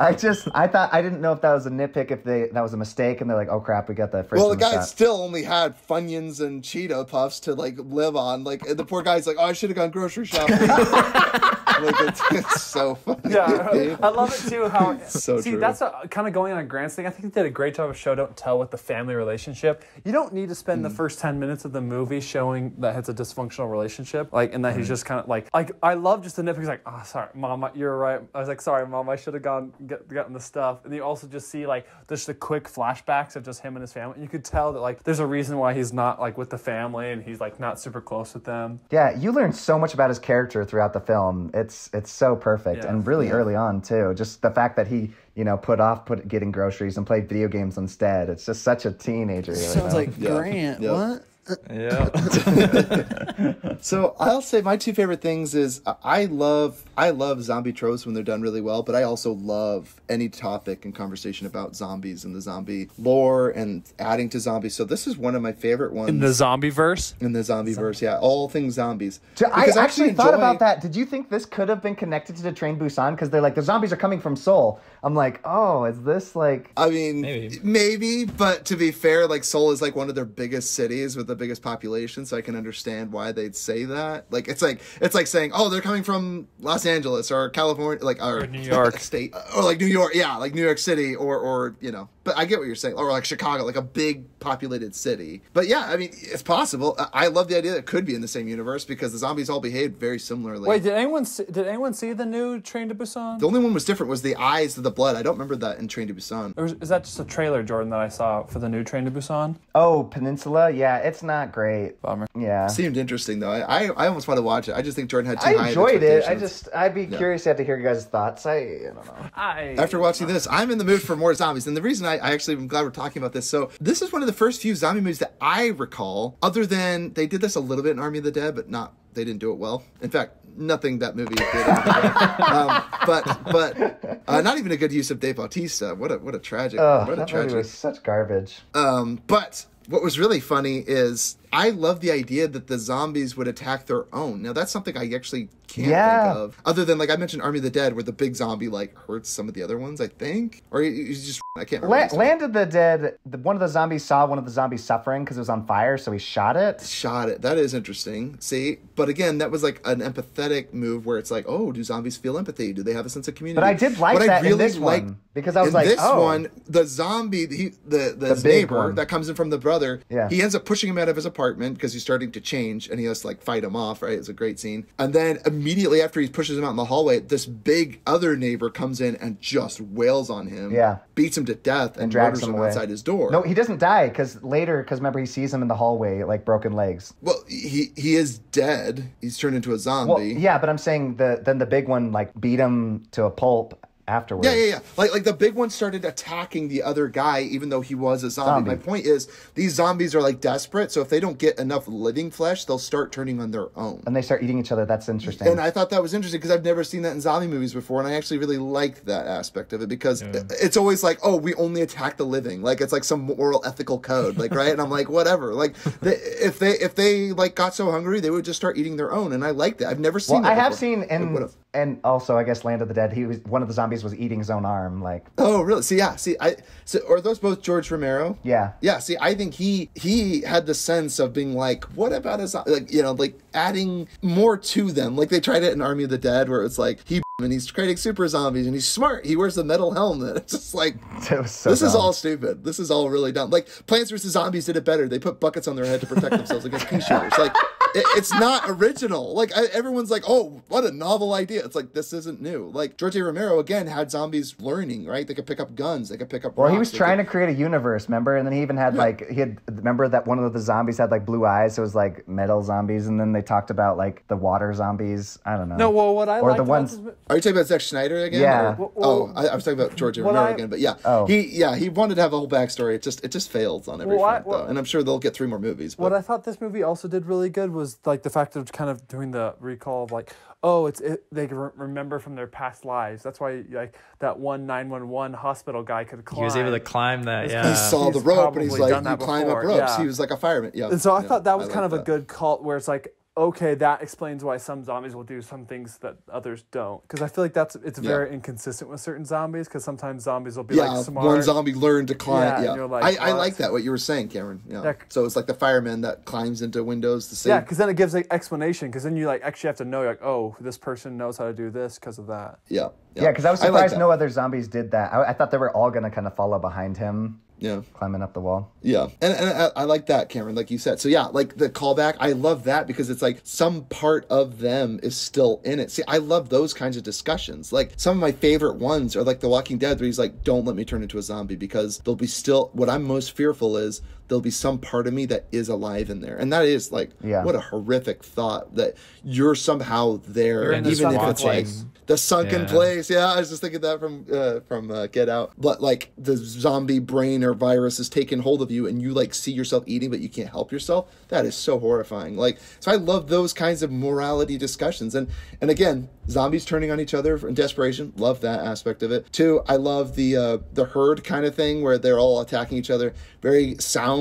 I just I thought I didn't know if that was a nitpick, if they that was a mistake, and they're like, oh crap, we got the fridge. well, the the guy shot. still only had Funyuns and Cheeto Puffs to like live on. Like and the poor guy's like, oh, I should have gone grocery shopping. like it's, it's so funny. Yeah, I love it too. How So see true. that's a, kind of going on Grant's thing. I think they did a great job of show don't tell with the family relationship. You don't need to spend the Mm. first ten minutes of the movie showing that it's a dysfunctional relationship, like and that Mm. he's just kind of like like I love just the nitpick. He's like, oh sorry, mom, you're right. I was like, sorry, mom, I should have gone get, gotten the stuff. And you also just see like just the quick flashbacks of just him and his family. You could tell that like there's a reason why he's not like with the family and he's like not super close with them. Yeah, you learn so much about his character throughout the film. It's it's so perfect Yeah. and really early on too. Just the fact that he, you know, put off put getting groceries and played video games instead. It's just such a teenager. you know? Yeah. Grant. Yeah. What? Yeah. So I'll say my two favorite things is I love I love zombie tropes when they're done really well, but I also love any topic and conversation about zombies and the zombie lore and adding to zombies. So this is one of my favorite ones In the zombie verse, in the zombie verse. Yeah, all things zombies. So I Because actually thought enjoy- about that. Did you think this could have been connected to the Train Busan? Because they're like the zombies are coming from Seoul. I'm like, oh, is this like? I mean, Maybe. maybe. but to be fair, like Seoul is like one of their biggest cities with the biggest population, so I can understand why they'd say that. Like it's like it's like saying, oh, they're coming from Los Angeles or California, like or, New York. state, or like New York, yeah, like New York City, or or you know. But I get what you're saying, or like Chicago, like a big populated city. But yeah, I mean, it's possible. I I love the idea that it could be in the same universe because the zombies all behaved very similarly. Wait, did anyone see, did anyone see the new Train to Busan? the only one was different was the eyes of the blood. I don't remember that in Train to Busan. Or is is that just a trailer, Jordan, that I saw for the new Train to Busan? Oh, Peninsula. Yeah, it's not great. Bummer. Yeah. Seemed interesting though. I, I I almost want to watch it. I just think Jordan had too I high of enjoyed it. I just, I'd be curious to hear your guys' thoughts. I, I don't know. I After watching this, I'm in the mood for more zombies. And the reason I, I actually am glad we're talking about this. So this is one of the first few zombie movies that I recall, other than they did this a little bit in Army of the Dead, but not they didn't do it well. In fact, nothing that movie did. um, but but uh, not even a good use of Dave Bautista. What a what a tragic what a that movie tragic was such garbage. Um, but what was really funny is I love the idea that the zombies would attack their own. Now that's something I actually can't Yeah. think of. Other than like I mentioned Army of the Dead where the big zombie like hurts some of the other ones, I think. Or he- he's just I can't La- remember. Land of the Dead. The, one of the zombies saw one of the zombies suffering because it was on fire, so he shot it. shot it. That is interesting. See, but again, that was like an empathetic move where it's like, oh, do zombies feel empathy? Do they have a sense of community? But I did like What I that in really this liked- one because I was in like, this oh, one, the zombie, he, the the, big neighbor one. that comes in from the brother, Yeah. he ends up pushing him out of his apartment because he's starting to change, and he has to like fight him off. Right, it's a great scene. And then immediately after he pushes him out in the hallway, this big other neighbor comes in and just wails on him. Yeah. beats him to death and, drags murders him him outside his door. No, he doesn't die because later, because remember he sees him in the hallway like broken legs. well, he he is dead. He's turned into a zombie. Well, yeah, but I'm saying the then the big one like beat him to a pulp afterwards. Yeah, yeah, yeah. Like like the big one started attacking the other guy, even though he was a zombie. Zombie. My point is, these zombies are like desperate, so if they don't get enough living flesh, they'll start turning on their own. And they start eating each other. That's interesting. And I thought that was interesting because I've never seen that in zombie movies before, and I actually really liked that aspect of it because it's always like, oh, we only attack the living, like it's like some moral ethical code, like right? And I'm like, whatever. Like they, if they if they like got so hungry, they would just start eating their own, and I like that. I've never seen. well, that I have before. seen and would've- and also I guess Land of the Dead. He was one of the zombies was eating his own arm. Like Oh, really? See, yeah. See, I. So, are those both George Romero? Yeah. Yeah. See, I think he he had the sense of being like, what about a zo- like you know like adding more to them. Like they tried it in Army of the Dead, where it's like he and he's creating super zombies and he's smart. He wears the metal helmet. It's just like so. this is all stupid. This is all really dumb. Like Plants vs Zombies did it better. They put buckets on their head to protect themselves against pea shooters. Like it, it's not original. Like I, everyone's like, oh, what a novel idea. It's like this isn't new. Like George A. Romero again had zombies learning. Right? They could pick up guns. They could pick up. Well, he was trying could- to create a universe, remember? And then he even had like he had remember that one of the zombies had like blue eyes, so it was like metal zombies, and then they talked about like the water zombies. I don't know. No, well, what I Or the ones- this Are you talking about Zack Snyder again? Yeah. or- Well, oh, I, I was talking about George A. what Romero I- again, but yeah, Oh. he yeah he wanted to have a whole backstory. It just it just fails on every Well, I- front well- though, and I'm sure they'll get three more movies. But What I thought this movie also did really good was like the fact of kind of doing the recall of like, oh, it's it, they can re- remember from their past lives. That's why like that one nine one one hospital guy could climb. He was able to climb that. Yeah. he saw the rope and he's probably like, done you that climb up before, ropes. yeah. He was like a fireman. Yeah. And so I yeah, thought that was I kind like of a good cult where it's like, okay, that explains why some zombies will do some things that others don't. Because I feel like that's it's very inconsistent with certain zombies. Because sometimes zombies will be Yeah, like smart. one zombie learned to climb. Yeah, Yeah, like, I, I like that. What you were saying, Cameron. Yeah. Yeah. So it's like the fireman that climbs into windows to save. Yeah, because then it gives like explanation. Because then you like actually have to know like, oh, this person knows how to do this because of that. yeah, Yeah, because I was like surprised that. no other zombies did that. I, I thought they were all gonna kind of follow behind him, Yeah. climbing up the wall. Yeah, and, and I, I like that, Cameron, like you said. So yeah, like the callback, I love that because it's like some part of them is still in it. See, I love those kinds of discussions. Like some of my favorite ones are like The Walking Dead, where he's like, "Don't let me turn into a zombie because there'll be still what I'm most fearful is there'll be some part of me that is alive in there, and that is like, Yeah. what a horrific thought that you're somehow there, You're in the even if sunken it's like the sunken Yeah. place. Yeah, I was just thinking that from uh, from uh, Get Out. But like the zombie brain or virus is taking hold of you, and you like see yourself eating, but you can't help yourself. That is so horrifying. Like, so I love those kinds of morality discussions. And and again, zombies turning on each other in desperation. Love that aspect of it. Two, I love the uh, the herd kind of thing where they're all attacking each other. Very sound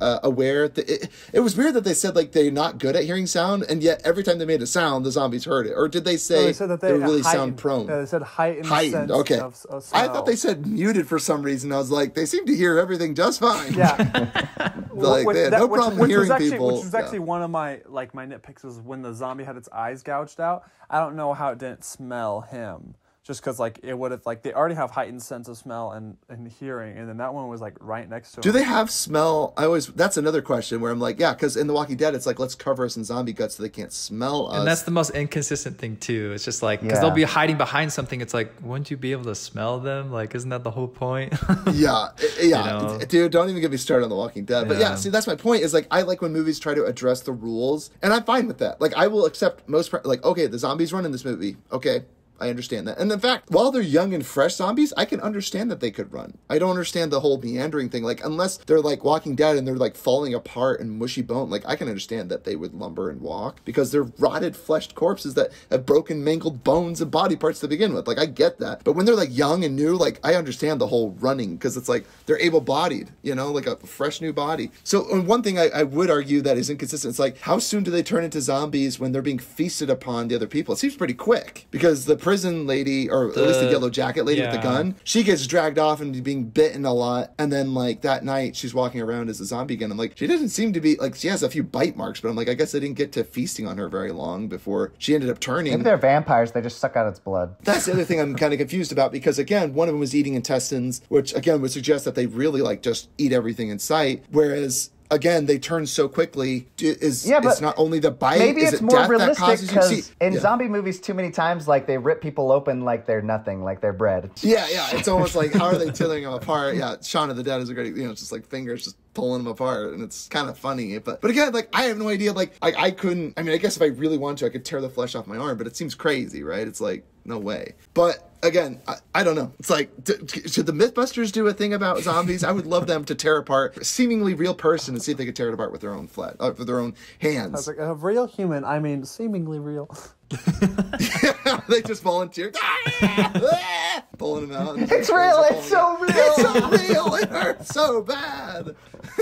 uh, aware. It, it was weird that they said like they're not good at hearing sound, and yet every time they made a sound, the zombies heard it. Or did they say No, they said that they are really heightened- sound prone? Yeah, they said heightened. heightened. sense Okay. Of, of I thought they said muted for some reason. I was like, they seem to hear everything just fine. Yeah. Like, Which- they had that- no which- problem which hearing was actually, people. Which was Yeah. actually one of my like my nitpicks was when the zombie had its eyes gouged out. I don't know how it didn't smell him. Just because like it would have like they already have heightened sense of smell and, and hearing, and then that one was like right next to him. Do they have smell? I always that's another question where I'm like, yeah, because in The Walking Dead, it's like let's cover us in zombie guts so they can't smell us. And that's the most inconsistent thing too. It's just like because Yeah. they'll be hiding behind something. It's like, wouldn't you be able to smell them? Like, isn't that the whole point? yeah, yeah, know? dude. Don't even get me started on The Walking Dead. But yeah, Yeah. see, that's my point. Is like I like when movies try to address the rules, and I'm fine with that. Like I will accept most. Like okay, the zombies run in this movie. Okay, I understand that. And in fact, while they're young and fresh zombies, I can understand that they could run. I don't understand the whole meandering thing. Like, unless they're like Walking Dead and they're like falling apart and mushy bone, like, I can understand that they would lumber and walk because they're rotted, fleshed corpses that have broken, mangled bones and body parts to begin with. Like, I get that. But when they're like young and new, like, I understand the whole running because it's like they're able bodied, you know, like a fresh new body. So, and one thing I, I would argue that is inconsistent, it's like, how soon do they turn into zombies when they're being feasted upon the other people? It seems pretty quick because the prison lady, or at least the The- yellow jacket lady with the gun, she gets dragged off and being bitten a lot. And then, like, that night, she's walking around as a zombie again. I'm like, she doesn't seem to be, like, she has a few bite marks, but I'm like, I guess they didn't get to feasting on her very long before she ended up turning. Maybe they're vampires. They just suck out its blood. That's the other thing I'm kind of confused about because again, one of them was eating intestines, which again would suggest that they really like just eat everything in sight. Whereas again, they turn so quickly. Is Yeah, but it's not only the bite? Maybe is it's it more realistic causes you to because in yeah. zombie movies, too many times, like they rip people open like they're nothing, like they're bread. Yeah, yeah. It's almost like how are they tearing them apart? Yeah, Shaun of the Dead is a great, you know, it's just like fingers just pulling them apart, and it's kind of funny. But but again, like I have no idea. Like I I couldn't. I mean, I guess if I really wanted to, I could tear the flesh off my arm, but it seems crazy, right? It's like no way. But again, I, I don't know. It's like d- should the MythBusters do a thing about zombies? I would love them to tear apart a seemingly real person and see if they could tear it apart with their own flesh, uh, with their own I was hands. like, a real human. I mean, seemingly real. they just volunteer. Ah! Pulling them out. It's real. It's so real. It's so real. It hurts so bad.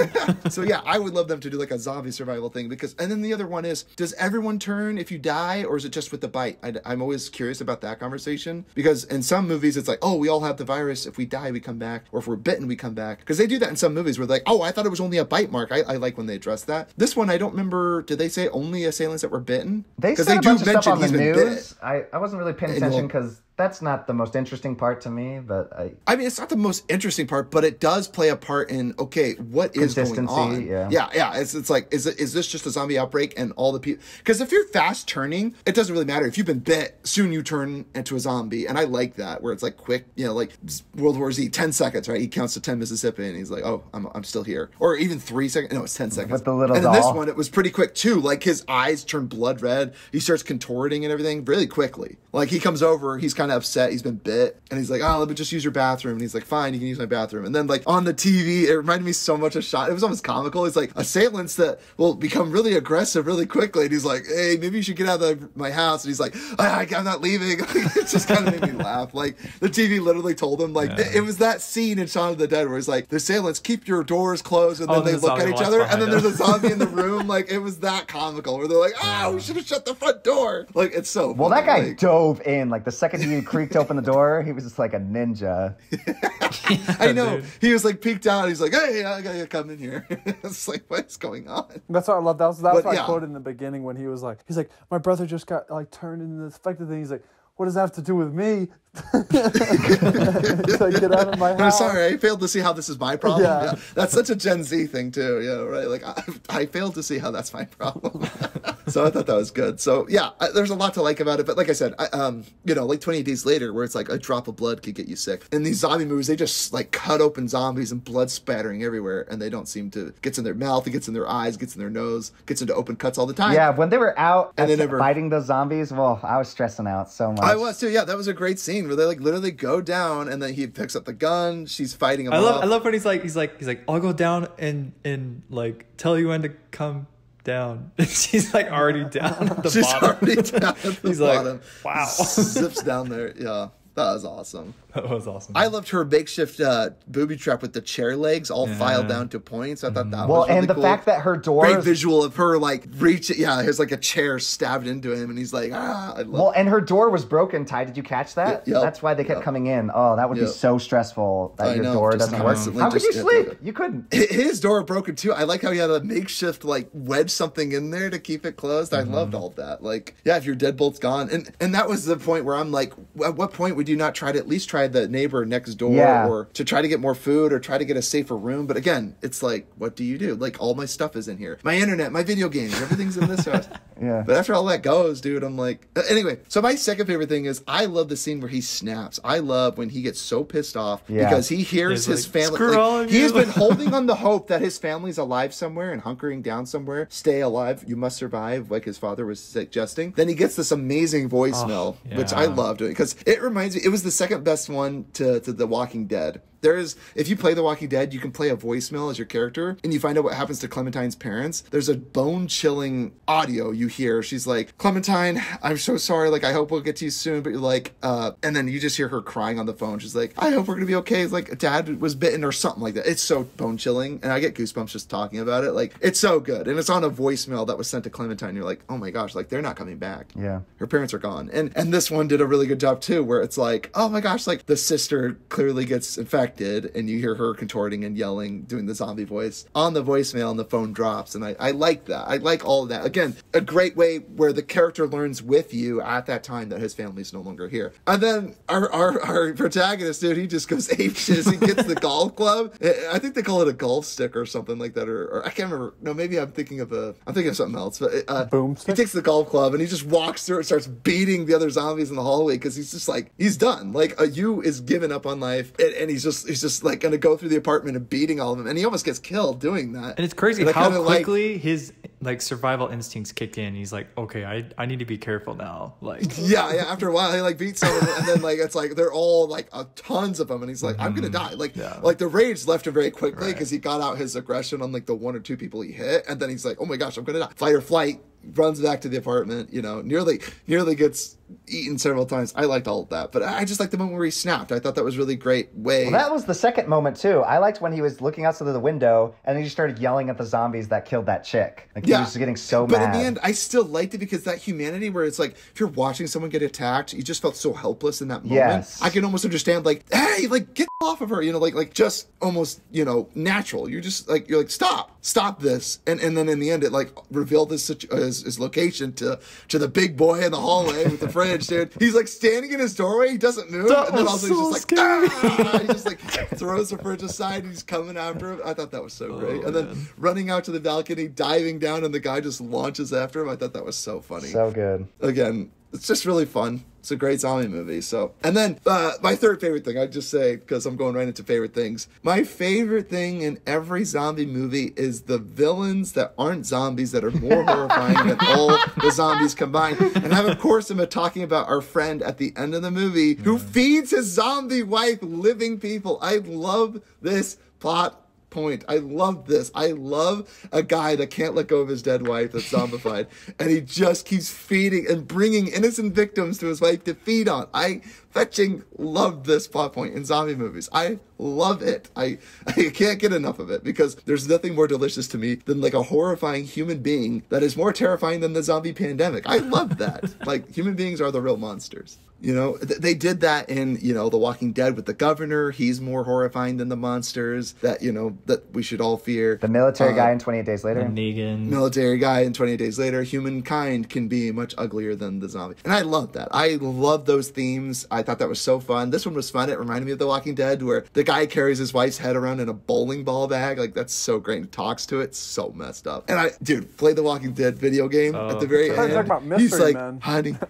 so yeah, I would love them to do like a zombie survival thing because, and then the other one is, does everyone turn if you die, or is it just with the bite? I, am always curious about that conversation because in some movies it's like, oh, we all have the virus. If we die, we come back, or if we're bitten, we come back. Because they do that in some movies where they're like, oh, I thought it was only a bite mark. I, I like when they address that. This one, I don't remember. Did they say only assailants that were bitten? They 'Cause said a bunch of stuff on the news. I, I wasn't really paying attention because that's not the most interesting part to me. But I, I mean, it's not the most interesting part, but it does play a part in okay, what is going on? yeah. yeah, yeah. It's it's like, is it is this just a zombie outbreak and all the people? Because if you're fast turning, it doesn't really matter. If you've been bit, soon you turn into a zombie, and I like that where it's like quick, you know, like World War Z, ten seconds, right? He counts to ten Mississippi, and he's like, oh, I'm I'm still here, or even three seconds. No, it's ten seconds. With the little and this one, it was pretty quick too. Like his eyes turn blood red. He starts contorting and everything really quickly. Like he comes over, he's kind of upset. He's been bit, and he's like, "Oh, let me just use your bathroom." And he's like, "Fine, you can use my bathroom." And then like on the TV, it reminded me so much of shot. It was almost comical. It's like assailants that will become really aggressive really quickly. And he's like, "Hey, maybe you should get out of my house." And he's like, I, "I'm not leaving." it just kind of made me laugh. Like the TV literally told him like it, it was that scene in Shaun of the Dead where he's like, "The assailants keep your doors closed," and Oh, then they the look at each other, and then behind there's a zombie in the room. Like it was that comical where they're like, "Ah, we should have shut the front door." Like it's so. well, funny. that guy Like, dove in. Like the second he creaked open the door, he was just like a ninja. I know. Dude. He was like peeked out. He's like, "Hey, I gotta come in here." it's like, what's going on? That's what I love. That was that's But, what yeah. I quoted in the beginning when he was like, he's like, my brother just got like turned into this infected thing. He's like, what does that have to do with me? He's like, get out of my house. I'm sorry, I failed to see how this is my problem. Yeah. Yeah. That's such a Gen Z thing too. Yeah, right. Like I, I failed to see how that's my problem. so I thought that was good. So yeah, I, there's a lot to like about it. But like I said, I, um, you know, like 28 days later, where it's like a drop of blood could get you sick. In these zombie movies, they just like cut open zombies and blood spattering everywhere, and they don't seem to gets in their mouth, it gets in their eyes, gets in their nose, gets into open cuts all the time. Yeah, when they were out And they at- never- fighting those zombies, well, I was stressing out so much. I was too. Yeah, that was a great scene where they like literally go down, and then he picks up the gun. She's fighting him. I love off. I love when he's like he's like he's like I'll go down and and like tell you when to come down. And she's like already down at the She's bottom. already down at the He's like, "Wow." Zips down there. Yeah, that was awesome. That was awesome. I loved her makeshift uh, booby trap with the chair legs all filed down to points. I thought that well, was really and the cool. fact that her door Great visual of her like reach. Yeah, there's like a chair stabbed into him, and he's like, ah. I love. Well, and her door was broken. Ty, did you catch that? Yeah, yep, That's why they kept yep. coming in. Oh, that would be so stressful that I your know, door doesn't work. How could you just- sleep? You couldn't. his door broken too. I like how he had a makeshift like wedge something in there to keep it closed. I loved all of that. Like, yeah, if your deadbolt's gone, and and that was the point where I'm like, at what point would would you not try to at least try the neighbor next door Yeah. or to try to get more food or try to get a safer room? But again, it's like, what do you do? Like all my stuff is in here. My internet, my video games, everything's in this house. Yeah. But after all that goes, dude, I'm like, anyway. So my second favorite thing is I love the scene where he snaps. I love when he gets so pissed off Yeah. because he hears He's his like, family. "Screw like, he has been holding on the hope that his family's alive somewhere and hunkering down somewhere. Stay alive. You must survive, like his father was suggesting. Then he gets this amazing voicemail, oh, which I yeah. loved because it reminds me. It was the second best one to to The Walking Dead. There is, if you play The Walking Dead, you can play a voicemail as your character, and you find out what happens to Clementine's parents. There's a bone chilling audio you hear. She's like, Clementine, I'm so sorry. Like, I hope we'll get to you soon. But you're like, uh, and then you just hear her crying on the phone. She's like, I hope we're gonna be okay. It's like dad was bitten or something like that. It's so bone chilling, and I get goosebumps just talking about it. Like, it's so good, and it's on a voicemail that was sent to Clementine. You're like, oh my gosh, like they're not coming back Yeah. her parents are gone and and this one did a really good job too where it's like oh my gosh like the sister clearly gets infected and you hear her contorting and yelling doing the zombie voice on the voicemail and the phone drops and i i like that. I like all of that. Again a great way where the character learns with you at that time that his family's no longer here. And then our our, our protagonist dude he just goes ape shit he gets the golf club. I think they call it a golf stick or something like that or, or i can't remember. No maybe i'm thinking of a i'm thinking of something else but uh Boom he takes the golf club and he just walks through and starts beating the other zombies in the hallway because he's just like he's done. Like a you is given up on life and, and he's just he's just like gonna go through the apartment and beating all of them and he almost gets killed doing that. And it's crazy And how kinda like- quickly his like survival instincts kicked in. He's like, okay, I I need to be careful now. Like, yeah, yeah. After a while, he like beats someone, and then like it's like they're all like uh, tons of them, and he's like, "I'm gonna die." Like, Yeah. like the rage left him very quickly Right. because he got out his aggression on like the one or two people he hit, and then he's like, "Oh my gosh, I'm gonna die!" Fight or flight. Runs back to the apartment. You know, nearly nearly gets eaten several times. I liked all of that, but I just like the moment where he snapped. I thought that was really great way. Well, that was the second moment too. I liked when he was looking outside of the window and he just started yelling at the zombies that killed that chick. Like he was getting so but mad. in the end, I still liked it because that humanity, where it's like if you're watching someone get attacked, you just felt so helpless in that moment. Yes. I can almost understand, like, hey, like get off of her, you know, like like just almost you know natural. You're just like you're like stop, stop this, and and then in the end, it like revealed his situ- his, his location to to the big boy in the hallway with the fridge, dude. He's like standing in his doorway, he doesn't move, That and then was also he's so just like ah! he just like throws the fridge aside, and he's coming after him. I thought that was so great, and then running out to the balcony, diving down, and the guy just launches after him. I thought that was so funny so good. again, it's just really fun. It's a great zombie movie. So, and then uh, my third favorite thing, I'd just say because I'm going right into favorite things. My favorite thing in every zombie movie is the villains that aren't zombies that are more horrifying than all the zombies combined. And I, of course, am talking about our friend at the end of the movie who feeds his zombie wife living people. I love this plot point. I love this. I love a guy that can't let go of his dead wife that's zombified, and he just keeps feeding and bringing innocent victims to his wife to feed on. I fetching love this plot point in zombie movies. I love it. I I can't get enough of it because there's nothing more delicious to me than like a horrifying human being that is more terrifying than the zombie pandemic. I love that. like human beings are the real monsters. You know, th- they did that in, you know, The Walking Dead with the governor. He's more horrifying than the monsters that, you know, that we should all fear. The military Uh, guy in 28 Days Later. and Negan. military guy and 28 days later. Humankind can be much uglier than the zombie. And i love that. I love those themes. I thought that was so fun. This one was fun. It reminded me of the walking dead where the guy carries his wife's head around in a bowling ball bag. Like that's so great. And talks to it. So messed up. And i dude play the walking dead video game at the very end you were talking about he's like Men. honey.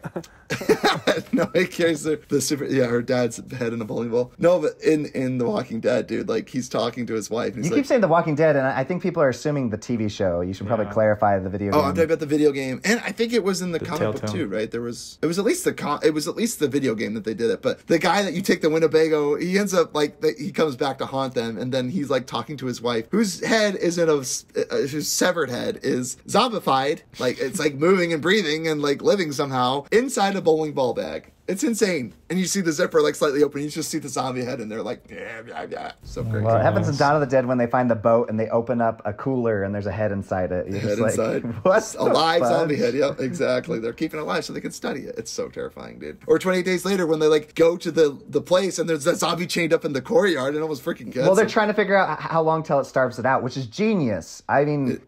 No he carries the, the super yeah her dad's head in a bowling ball no but in in the walking dead dude like he's talking to his wife and he's You like keep saying The Walking Dead, and I I think people are assuming the TV show. You should probably Yeah. clarify the video Oh, game. I'm talking about the video game, and I think it was in the, The comic book too, right? There was it was at least the con- it was at least the video game that they did it. But the guy that you take the Winnebago, he ends up like the, he comes back to haunt them, and then he's like talking to his wife, whose head isn't of uh, whose severed head is zombified, like it's like moving and breathing and like living somehow inside a bowling ball bag. It's insane, and you see the zipper like slightly open. You just see the zombie head, and they're like, yeah, yeah, yeah. So crazy. Well, it happens in Dawn of the Dead when they find the boat and they open up a cooler and there's a head inside it. You're head just like, inside. what? A live the fuck? zombie head. Yep, exactly. They're keeping it alive so they can study it. It's so terrifying, dude. Or 28 days later when they like go to the the place and there's that zombie chained up in the courtyard and almost freaking gets Well, they're them. trying to figure out how long till it starves it out, which is genius. I mean,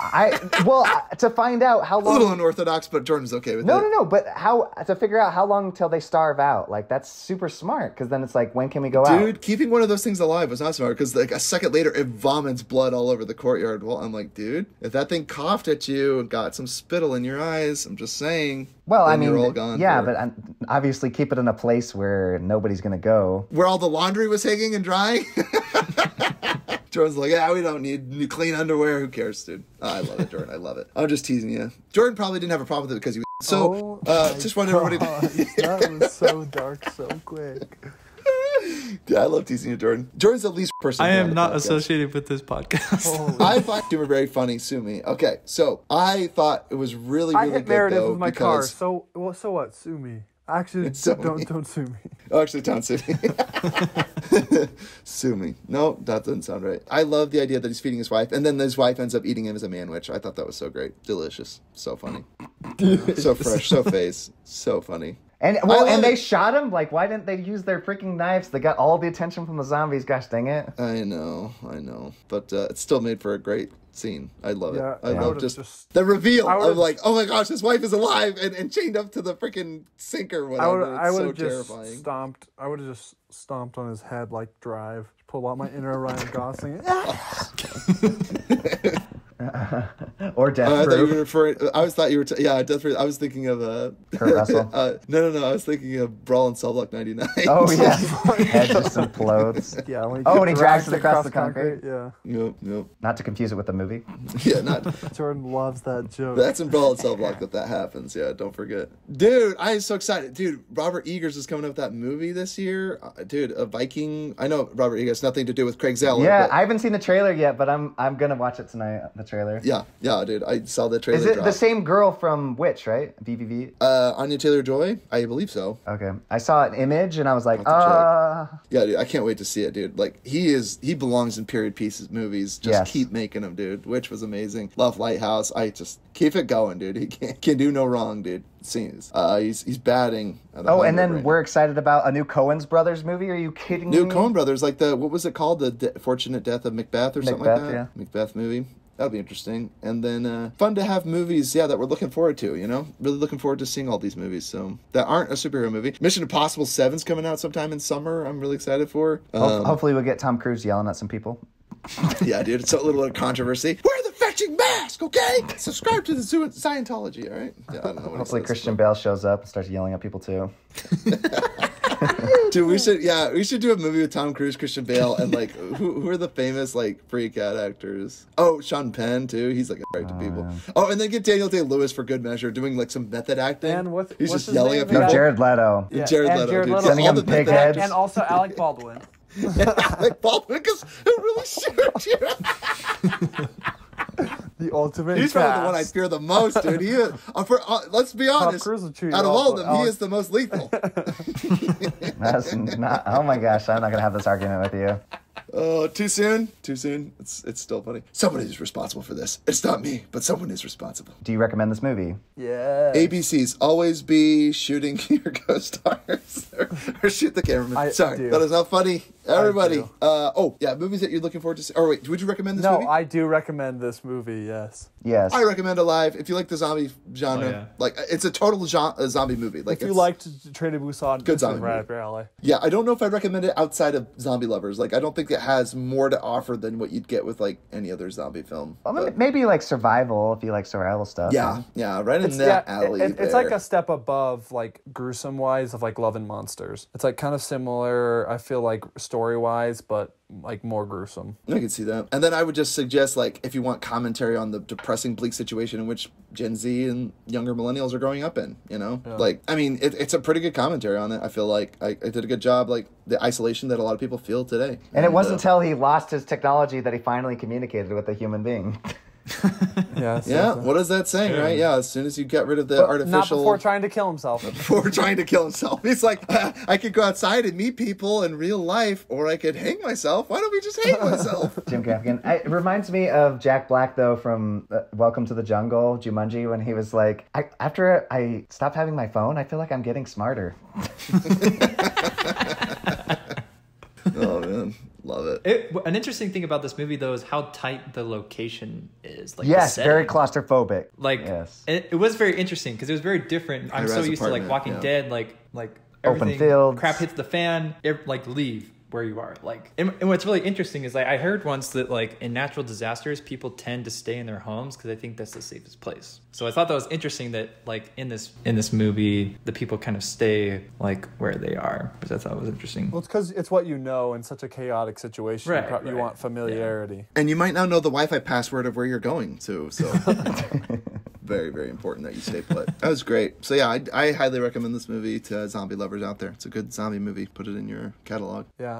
I well to find out how A little unorthodox, but Jordan's okay with No, it. no, no. No. But how to figure out how long until they starve out? Like that's super smart because then it's like when can we go out? Dude, keeping one of those things alive was not smart because like a second later it vomits blood all over the courtyard. Well, I'm like, dude, if that thing coughed at you and got some spittle in your eyes, I'm just saying. Well, I mean, you're all gone. yeah, for- but um, obviously keep it in a place where nobody's gonna go. where all the laundry was hanging and drying. Jordan's like, yeah, we don't need new clean underwear. Who cares, dude? Oh, I love it, Jordan. I love it. I'm just teasing you. Jordan probably didn't have a problem with it because he. Was... So, Oh uh, just want everybody. God, To... that was so dark so quick. yeah, I love teasing you, Jordan. Jordan's the least person. I am not podcast. associated with this podcast. Holy I find humor very funny. Sue me. Okay, so I thought it was really, I really hit good Meredith though with my car. because. So well, so what? Sue me. Actually, don't me. don't sue me. Oh, actually, don't sue me. sue me. No, that doesn't sound right. I love the idea that he's feeding his wife, and then his wife ends up eating him as a man. manwich. I thought that was so great, delicious, so funny, so fresh, so face, so funny. And well, and they it. shot him. Like, why didn't they use their freaking knives? They got all the attention from the zombies. Gosh dang it! I know, I know, but uh, it's still made for a great scene. I love Yeah, it. I I love would've just, just- the reveal of like, oh my gosh, his wife is alive and, and chained up to the freaking sink or I whatever. would I it's would so have just terrifying. stomped. I would have just stomped on his head like Drive. Pull out my inner Ryan Gosling. Or death Uh, I thought you proof. were referring. I always thought you were. T- yeah, definitely. I was thinking of uh, Kurt Russell? uh, no, no, no. I was thinking of Brawl in Cell Block ninety nine. Oh yeah, head just implodes. yeah. When Oh, gets when he drags it across the concrete? Yeah. Nope, nope. Not to confuse it with the movie. Yeah, not. Jordan loves that joke. That's in Brawl in Cell Block that that happens. Yeah, don't forget, dude. I am so excited, dude. Robert Eggers is coming up with that movie this year, uh, dude. A Viking. I know Robert Eggers nothing to do with Craig Zahler. Yeah, but- I haven't seen the trailer yet, but I'm I'm gonna watch it tonight. The trailer. yeah, yeah, dude. I saw the trailer. Is it drop. the same girl from Witch, right? VVV. Uh, Anya Taylor Joy. I believe so. Okay, I saw an image and I was like, uh, Yeah, dude, I can't wait to see it, dude. Like he is, he belongs in period pieces movies. Just Yes. keep making them, dude. Witch was amazing. Love Lighthouse. I just keep it going, dude. He can can do no wrong, dude. Scenes. Uh, he's he's batting. oh, and then right we're excited about a new Coen's Brothers movie. Are you kidding now. new me? Coen Brothers, like the what was it called? The De- Fortunate Death of Macbeth or something like that. yeah. Macbeth movie. That'll be interesting. And then uh, fun to have movies, yeah, that we're looking forward to. You know, really looking forward to seeing all these movies. So that aren't a superhero movie. Mission Impossible Seven's coming out sometime in summer. I'm really excited for. Um, Hopefully, we'll get Tom Cruise yelling at some people. Yeah, dude, it's a little bit of controversy. Wear the fetching mask, okay? Subscribe to the Zoo- Scientology, all right? Yeah, I don't know Hopefully, says, Christian Bale shows up and starts yelling at people too. but- Dude, we should, yeah, we should do a movie with Tom Cruise, Christian Bale, and like, who, who are the famous like freak out actors? Oh, Sean Penn too. He's like a to people. Ah. Oh, and then get Daniel Day Lewis for good measure, doing like some method acting. And what- He's what's just his yelling name at people. No, Jared Leto. Yeah, Jared and Leto, Jared dude. Leto. Sending All him the pig heads. And also Alec Baldwin. Alec Baldwin, because who really shoot you? the ultimate. He's probably the one I fear the most, dude. He is. Uh, for, uh, let's be honest. Cruise will chew out of all of but them, he is the most lethal. That's not. Oh my gosh, I'm not gonna have this argument with you. Oh, too soon? Too soon? It's it's still funny. Someone is responsible for this. It's not me, but someone is responsible. Do you recommend this movie? Yeah. ABCs always be shooting your co-stars or, or shoot the cameraman. I Sorry, do. that is not funny. Everybody. Uh, oh yeah, movies that you're looking forward to. See. Or wait, would you recommend this No, movie? I do recommend this movie. Yes. Yes. I recommend Alive if you like the zombie genre. Oh, yeah. Like it's a total jo- a zombie movie. Like If you it's- liked Train to Busan, Good zombie is right movie. alley. Yeah, I don't know if I'd recommend it outside of Zombie Lovers. Like, I don't think it has more to offer than what you'd get with like any other zombie film. Well, But- maybe like survival if you like survival stuff. yeah, yeah, right in It's, that yeah, alley. it- it's like a step above like gruesome wise of like Love and Monsters. It's like kind of similar. I feel like story wise, but like more gruesome. I can see that. And then I would just suggest, like, if you want commentary on the depressing, bleak situation in which Gen Z and younger millennials are growing up in, you know, like, I mean, it, it's a pretty good commentary on it. I feel like I, I did a good job, like the isolation that a lot of people feel today. And it wasn't uh, until he lost his technology that he finally communicated with a human being. Yeah. so- yeah. What is that saying, right? Yeah. As soon as you get rid of the Not artificial. before trying to kill himself. before trying to kill himself. He's like, "Uh, I could go outside and meet people in real life, or I could hang myself. Why don't we just hang myself? Jim Gaffigan. I, it reminds me of Jack Black though from uh, Welcome to the Jungle, Jumanji, when he was like, I, "After I stopped having my phone, I feel like I'm getting smarter." oh man, Love it. It, an interesting thing about this movie though is how tight the location is. Like Yes, very claustrophobic. Like yes. it, it was very interesting because it was very different. I'm so High-rise used to like Walking yeah. Dead, like like Open everything, fields. crap hits the fan, it, like leave where you are. Like, and, and what's really interesting is like I heard once that like in natural disasters, people tend to stay in their homes because they think that's the safest place. So I thought that was interesting that like in this in this movie, the people kind of stay like where they are, which I thought was interesting. Well, it's because it's what you know in such a chaotic situation. Right, you, pro- you want familiarity. And you might not know the Wi-Fi password of where you're going to, so very, very important that you stay put. That was great. So yeah, I, I highly recommend this movie to zombie lovers out there. It's a good zombie movie. Put it in your catalog. Yeah.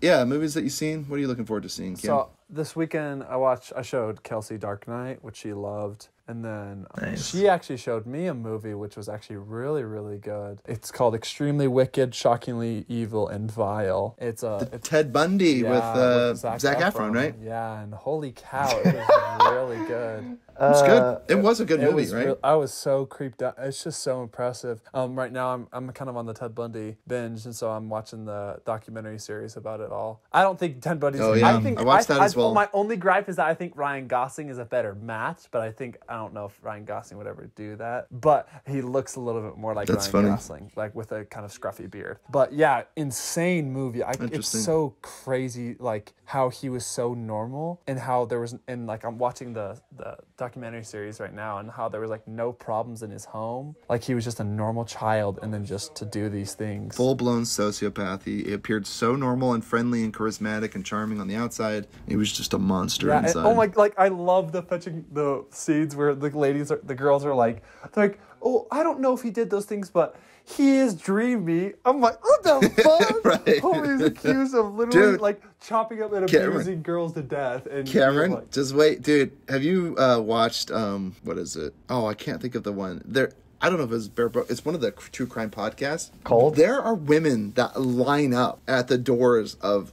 Yeah, movies that you've seen. What are you looking forward to seeing, Kim? So this weekend I watched. I showed Kelsey Dark Knight, which she loved, and then um, Nice. she actually showed me a movie which was actually really, really good. It's called Extremely Wicked, Shockingly Evil, and Vile. It's a it's Ted Bundy with, yeah, uh, Zac Zac, Efron, right? Yeah, and holy cow, it was really good. It's Uh, good. It was a good It movie, right? real- I was so creeped out. It's just so impressive. Um, right now I'm I'm kind of on the Ted Bundy binge, and so I'm watching the documentary series about it all. I don't think Ted Bundy's. Oh, yeah. I think I watched that as well. My only gripe is that I think Ryan Gosling is a better match, but I think I don't know if Ryan Gosling would ever do that. But he looks a little bit more like That's Ryan funny. Gosling, like with a kind of scruffy beard. But yeah, insane movie. I, it's so crazy, like how he was so normal and how there was and like I'm watching the the documentary series right now and how there was like no problems in his home. Like he was just a normal child and then just to do these things. Full blown sociopath. He, he appeared so normal and friendly and charismatic and charming on the outside. He was just a monster Yeah, and, inside. oh my! Like I love the fetching the scenes where the ladies are, the girls are like, they're like, oh, I don't know if he did those things, but he is dreamy. I'm like, what the fuck? Right. Homie's accused of literally Dude. like chopping up and Cameron. abusing girls to death. And you're Cameron, like- just wait, dude. Have you uh, watched um what is it? Oh, I can't think of the one. There I don't know if it's Bear Brook. It's one of the true crime podcasts. Cold? There are women that line up at the doors of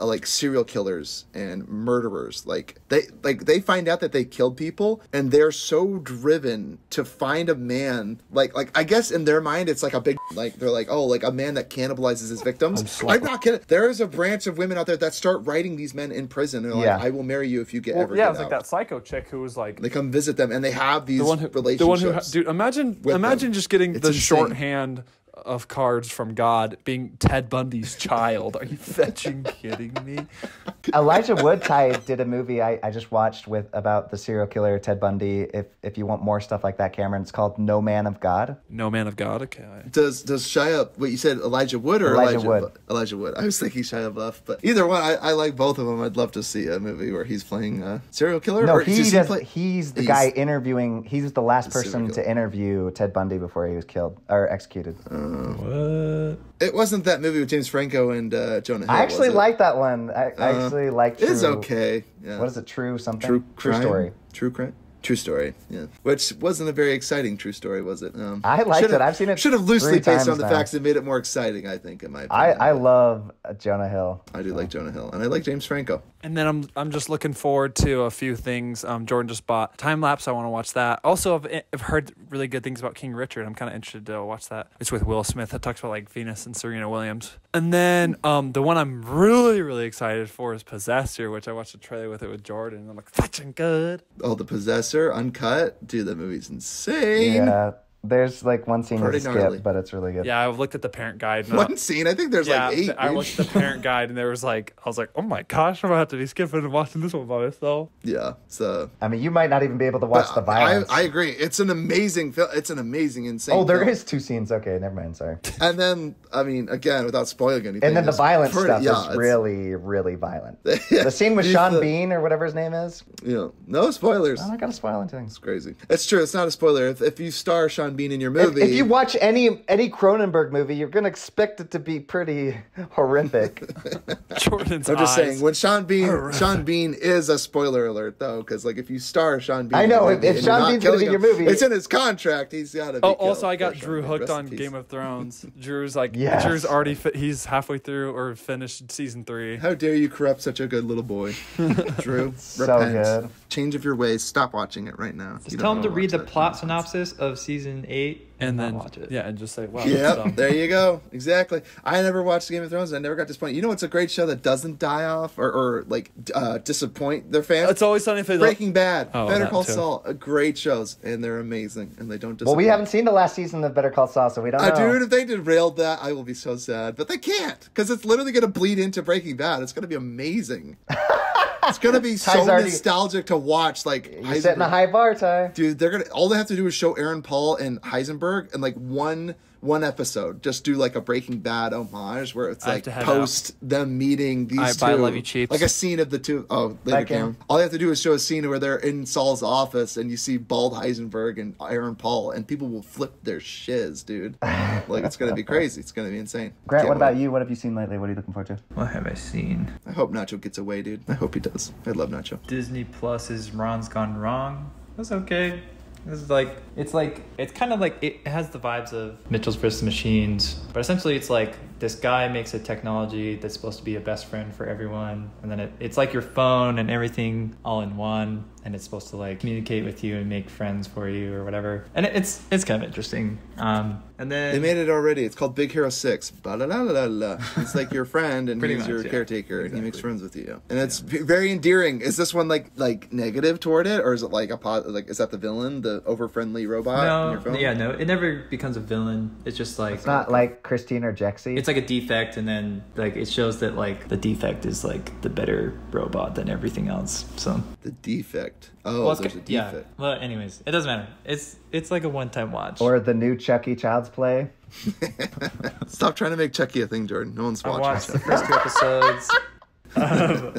Uh, like serial killers and murderers like they like they find out that they killed people and they're so driven to find a man like like i guess in their mind it's like a big like they're like oh like a man that cannibalizes his victims i'm not kidding there is a branch of women out there that start writing these men in prison and they're Yeah. like i will marry you if you get well, ever yeah, get it was like that psycho chick who was like. They come visit them and they have these the one who, relationships. the one who, ha- dude, imagine, imagine them. just getting It's the insane. shorthand of cards from God being Ted Bundy's child. Are you fetching kidding me? Elijah Wood Ty did a movie I, I just watched with about the serial killer Ted Bundy. If if you want more stuff like that, Cameron, it's called No Man of God. No man of God. Okay. Does does Shia? What you said, Elijah Wood or Elijah Elijah Wood. Elijah Wood. I was thinking Shia LaBeouf, but either one, I, I like both of them. I'd love to see a movie where he's playing a serial killer. No, or he does does. play- he's the he's- guy interviewing. He's the last person to interview Ted Bundy before he was killed or executed. Oh. What? It wasn't that movie with James Franco and uh, Jonah Hill. I actually was like that one. I, I Uh, actually like. It's okay. Yeah. What is it? True something. True, True crime? story. True crime. True story. Yeah. Which wasn't a very exciting true story, was it? Um, I liked should've- it. I've seen it Should have loosely three based on the now. facts and made it more exciting. I think, in my I opinion. I love uh, Jonah Hill. I do like Jonah Hill, and I like James Franco. And then I'm I'm just looking forward to a few things. Um, Jordan just bought time lapse. I want to watch that. Also, I've, I've heard really good things about King Richard. I'm kind of interested to watch that. It's with Will Smith. It talks about like Venus and Serena Williams. And then um, the one I'm really really excited for is Possessor, which I watched a trailer with it with Jordan. I'm like, fucking good. Oh, The Possessor, uncut. Dude, that movie's insane. Yeah. There's like one scene Pretty you skip, gnarly. but it's really good. Yeah, I've looked at the parent guide. And I- One scene. I think there's yeah, like eight. I dude. looked at the parent guide and there was like, I was like, oh my gosh, I'm gonna have to be skipping and watching this one by myself. Yeah. So. I mean, you might not even be able to watch the But I, violence. I agree. It's an amazing film. It's an amazing, insane. oh, there film. is two scenes. Okay, never mind. Sorry. And then, I mean, again, without spoiling anything. And then the it's violent pretty- stuff yeah, is it's- really, really violent. Yeah. The scene with He's Sean the- Bean or whatever his name is. You know, no spoilers. Oh, I'm not gonna spoil anything. It's crazy. It's true. It's not a spoiler. If, if you star Sean Bean in your If, movie, if you watch any any Cronenberg movie, you're gonna expect it to be pretty horrific. Jordan's I'm just eyes. saying when Sean Bean, Sean Bean is a spoiler alert though, because like if you star Sean Bean, I know, in if- if Sean Bean's gonna be killing in your movie- it's in his contract. He's got to. be Oh, also, I got Drew Sean hooked on peace. Game of Thrones. Drew's like, Yes. Drew's already fi- he's halfway through or finished season three. How dare you corrupt such a good little boy, Drew? So repent. good. Change of your ways. Stop watching it right now. Just tell him wanna read the plot synopsis of season season eight and not then watch it. yeah, and just say, wow. Yep, there you go. Exactly. I never watched Game of Thrones. And I never got disappointed. You know what's a great show that doesn't die off or, or like uh, disappoint their fans? It's always sunny in Philadelphia. Breaking Bad, Oh, Better Call too. Saul, uh, great shows, and they're amazing, and they don't disappoint. Well, we haven't seen the last season of Better Call Saul, so we don't Uh, know. dude, if they derailed that, I will be so sad. But they can't, because it's literally going to bleed into Breaking Bad. It's going to be amazing. it's going to be so already- nostalgic to watch. Like, You're setting a high bar, Ty. dude they're gonna all they have to do is show aaron paul and heisenberg and like one one episode just do like a breaking bad homage where it's I like to head post them meeting these Alright, two bye, love you, Chiefs. like a scene of the two oh later Bye, Cam. Cam. all they have to do is show a scene where they're in saul's office and you see bald heisenberg and aaron paul and people will flip their shiz dude like it's gonna be crazy it's gonna be insane Grant, Can't what about wait. you? What have you seen lately? What are you looking forward to? What have I seen? i hope nacho gets away dude i hope he does i love nacho Disney Plus is Ron's Gone Wrong. That's okay. It's like it's like it's kind of like it has the vibes of Mitchell's vs. Machines, but essentially it's like this guy makes a technology that's supposed to be a best friend for everyone, and then it, it's like your phone and everything all in one, and it's supposed to like communicate with you and make friends for you or whatever. And it's it's kind of interesting. Um, and then They made it already. It's called Big Hero Six. Ba-la-la-la-la. It's like your friend, and Pretty he's much, your yeah. caretaker, and he makes Exactly. friends with you. And it's v- very endearing. Is this one like like negative toward it, or is it like a po- like is that the villain, the over friendly robot in your no, phone? yeah, no, it never becomes a villain. It's just like It's not like Christine or Jexi. it's like a defect and then like it shows that like the defect is like the better robot than everything else so The defect. Oh, well, it's there's a ca- yeah defect. well anyways it doesn't matter it's it's like a one-time watch or the new Chucky Child's Play. Stop trying to make Chucky a thing, Jordan. No one's i watching. watched the first two episodes of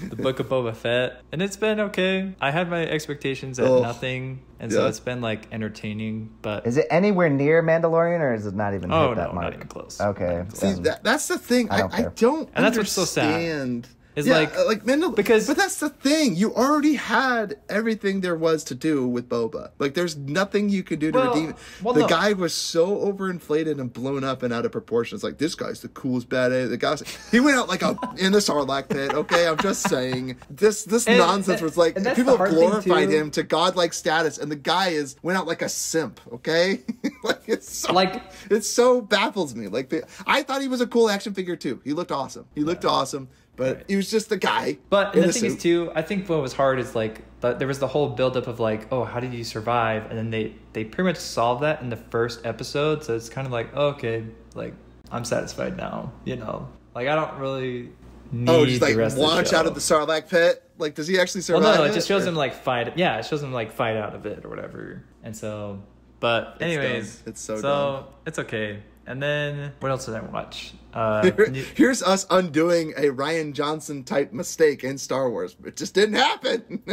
the book of boba fett and it's been okay i had my expectations at Oh, nothing and so it's been like entertaining but Is it anywhere near Mandalorian, or is it not even Oh, hit that no, mark? not even close. Okay. Not even See, that, that's the thing. I I, don't I care. don't And that's what's so sad. Is yeah, like- uh, like Mandal- because- but that's the thing. You already had everything there was to do with Boba. Like, there's nothing you could do to Well, redeem it. well, the no. guy was so overinflated and blown up and out of proportion. It's like this guy's the coolest badass. The guy's he went out like a in the Sarlacc pit. Okay, I'm just saying this this And- nonsense was like and people glorified him to godlike status, and the guy is went out like a simp. Okay, like it's so, Like- it so baffles me. Like the, I thought he was a cool action figure too. He looked awesome. He looked awesome, but Right. he was just a guy. But the thing is too, I think what was hard is like the, there was the whole buildup of like, oh, how did you survive? And then they they pretty much solved that in the first episode. So it's kind of like, oh, okay, like I'm satisfied now. You know, like I don't really oh, need oh, just the like rest launch of the out of the Sarlacc pit. Like, does he actually survive? no, no, it just shows or- him like fight. Yeah, it shows him like fight out of it or whatever. And so, but anyways, dumb. It's so so dumb. it's okay. And then what else did I watch? Uh, Here- Here's us undoing a Rian Johnson type mistake in Star Wars. It just didn't happen.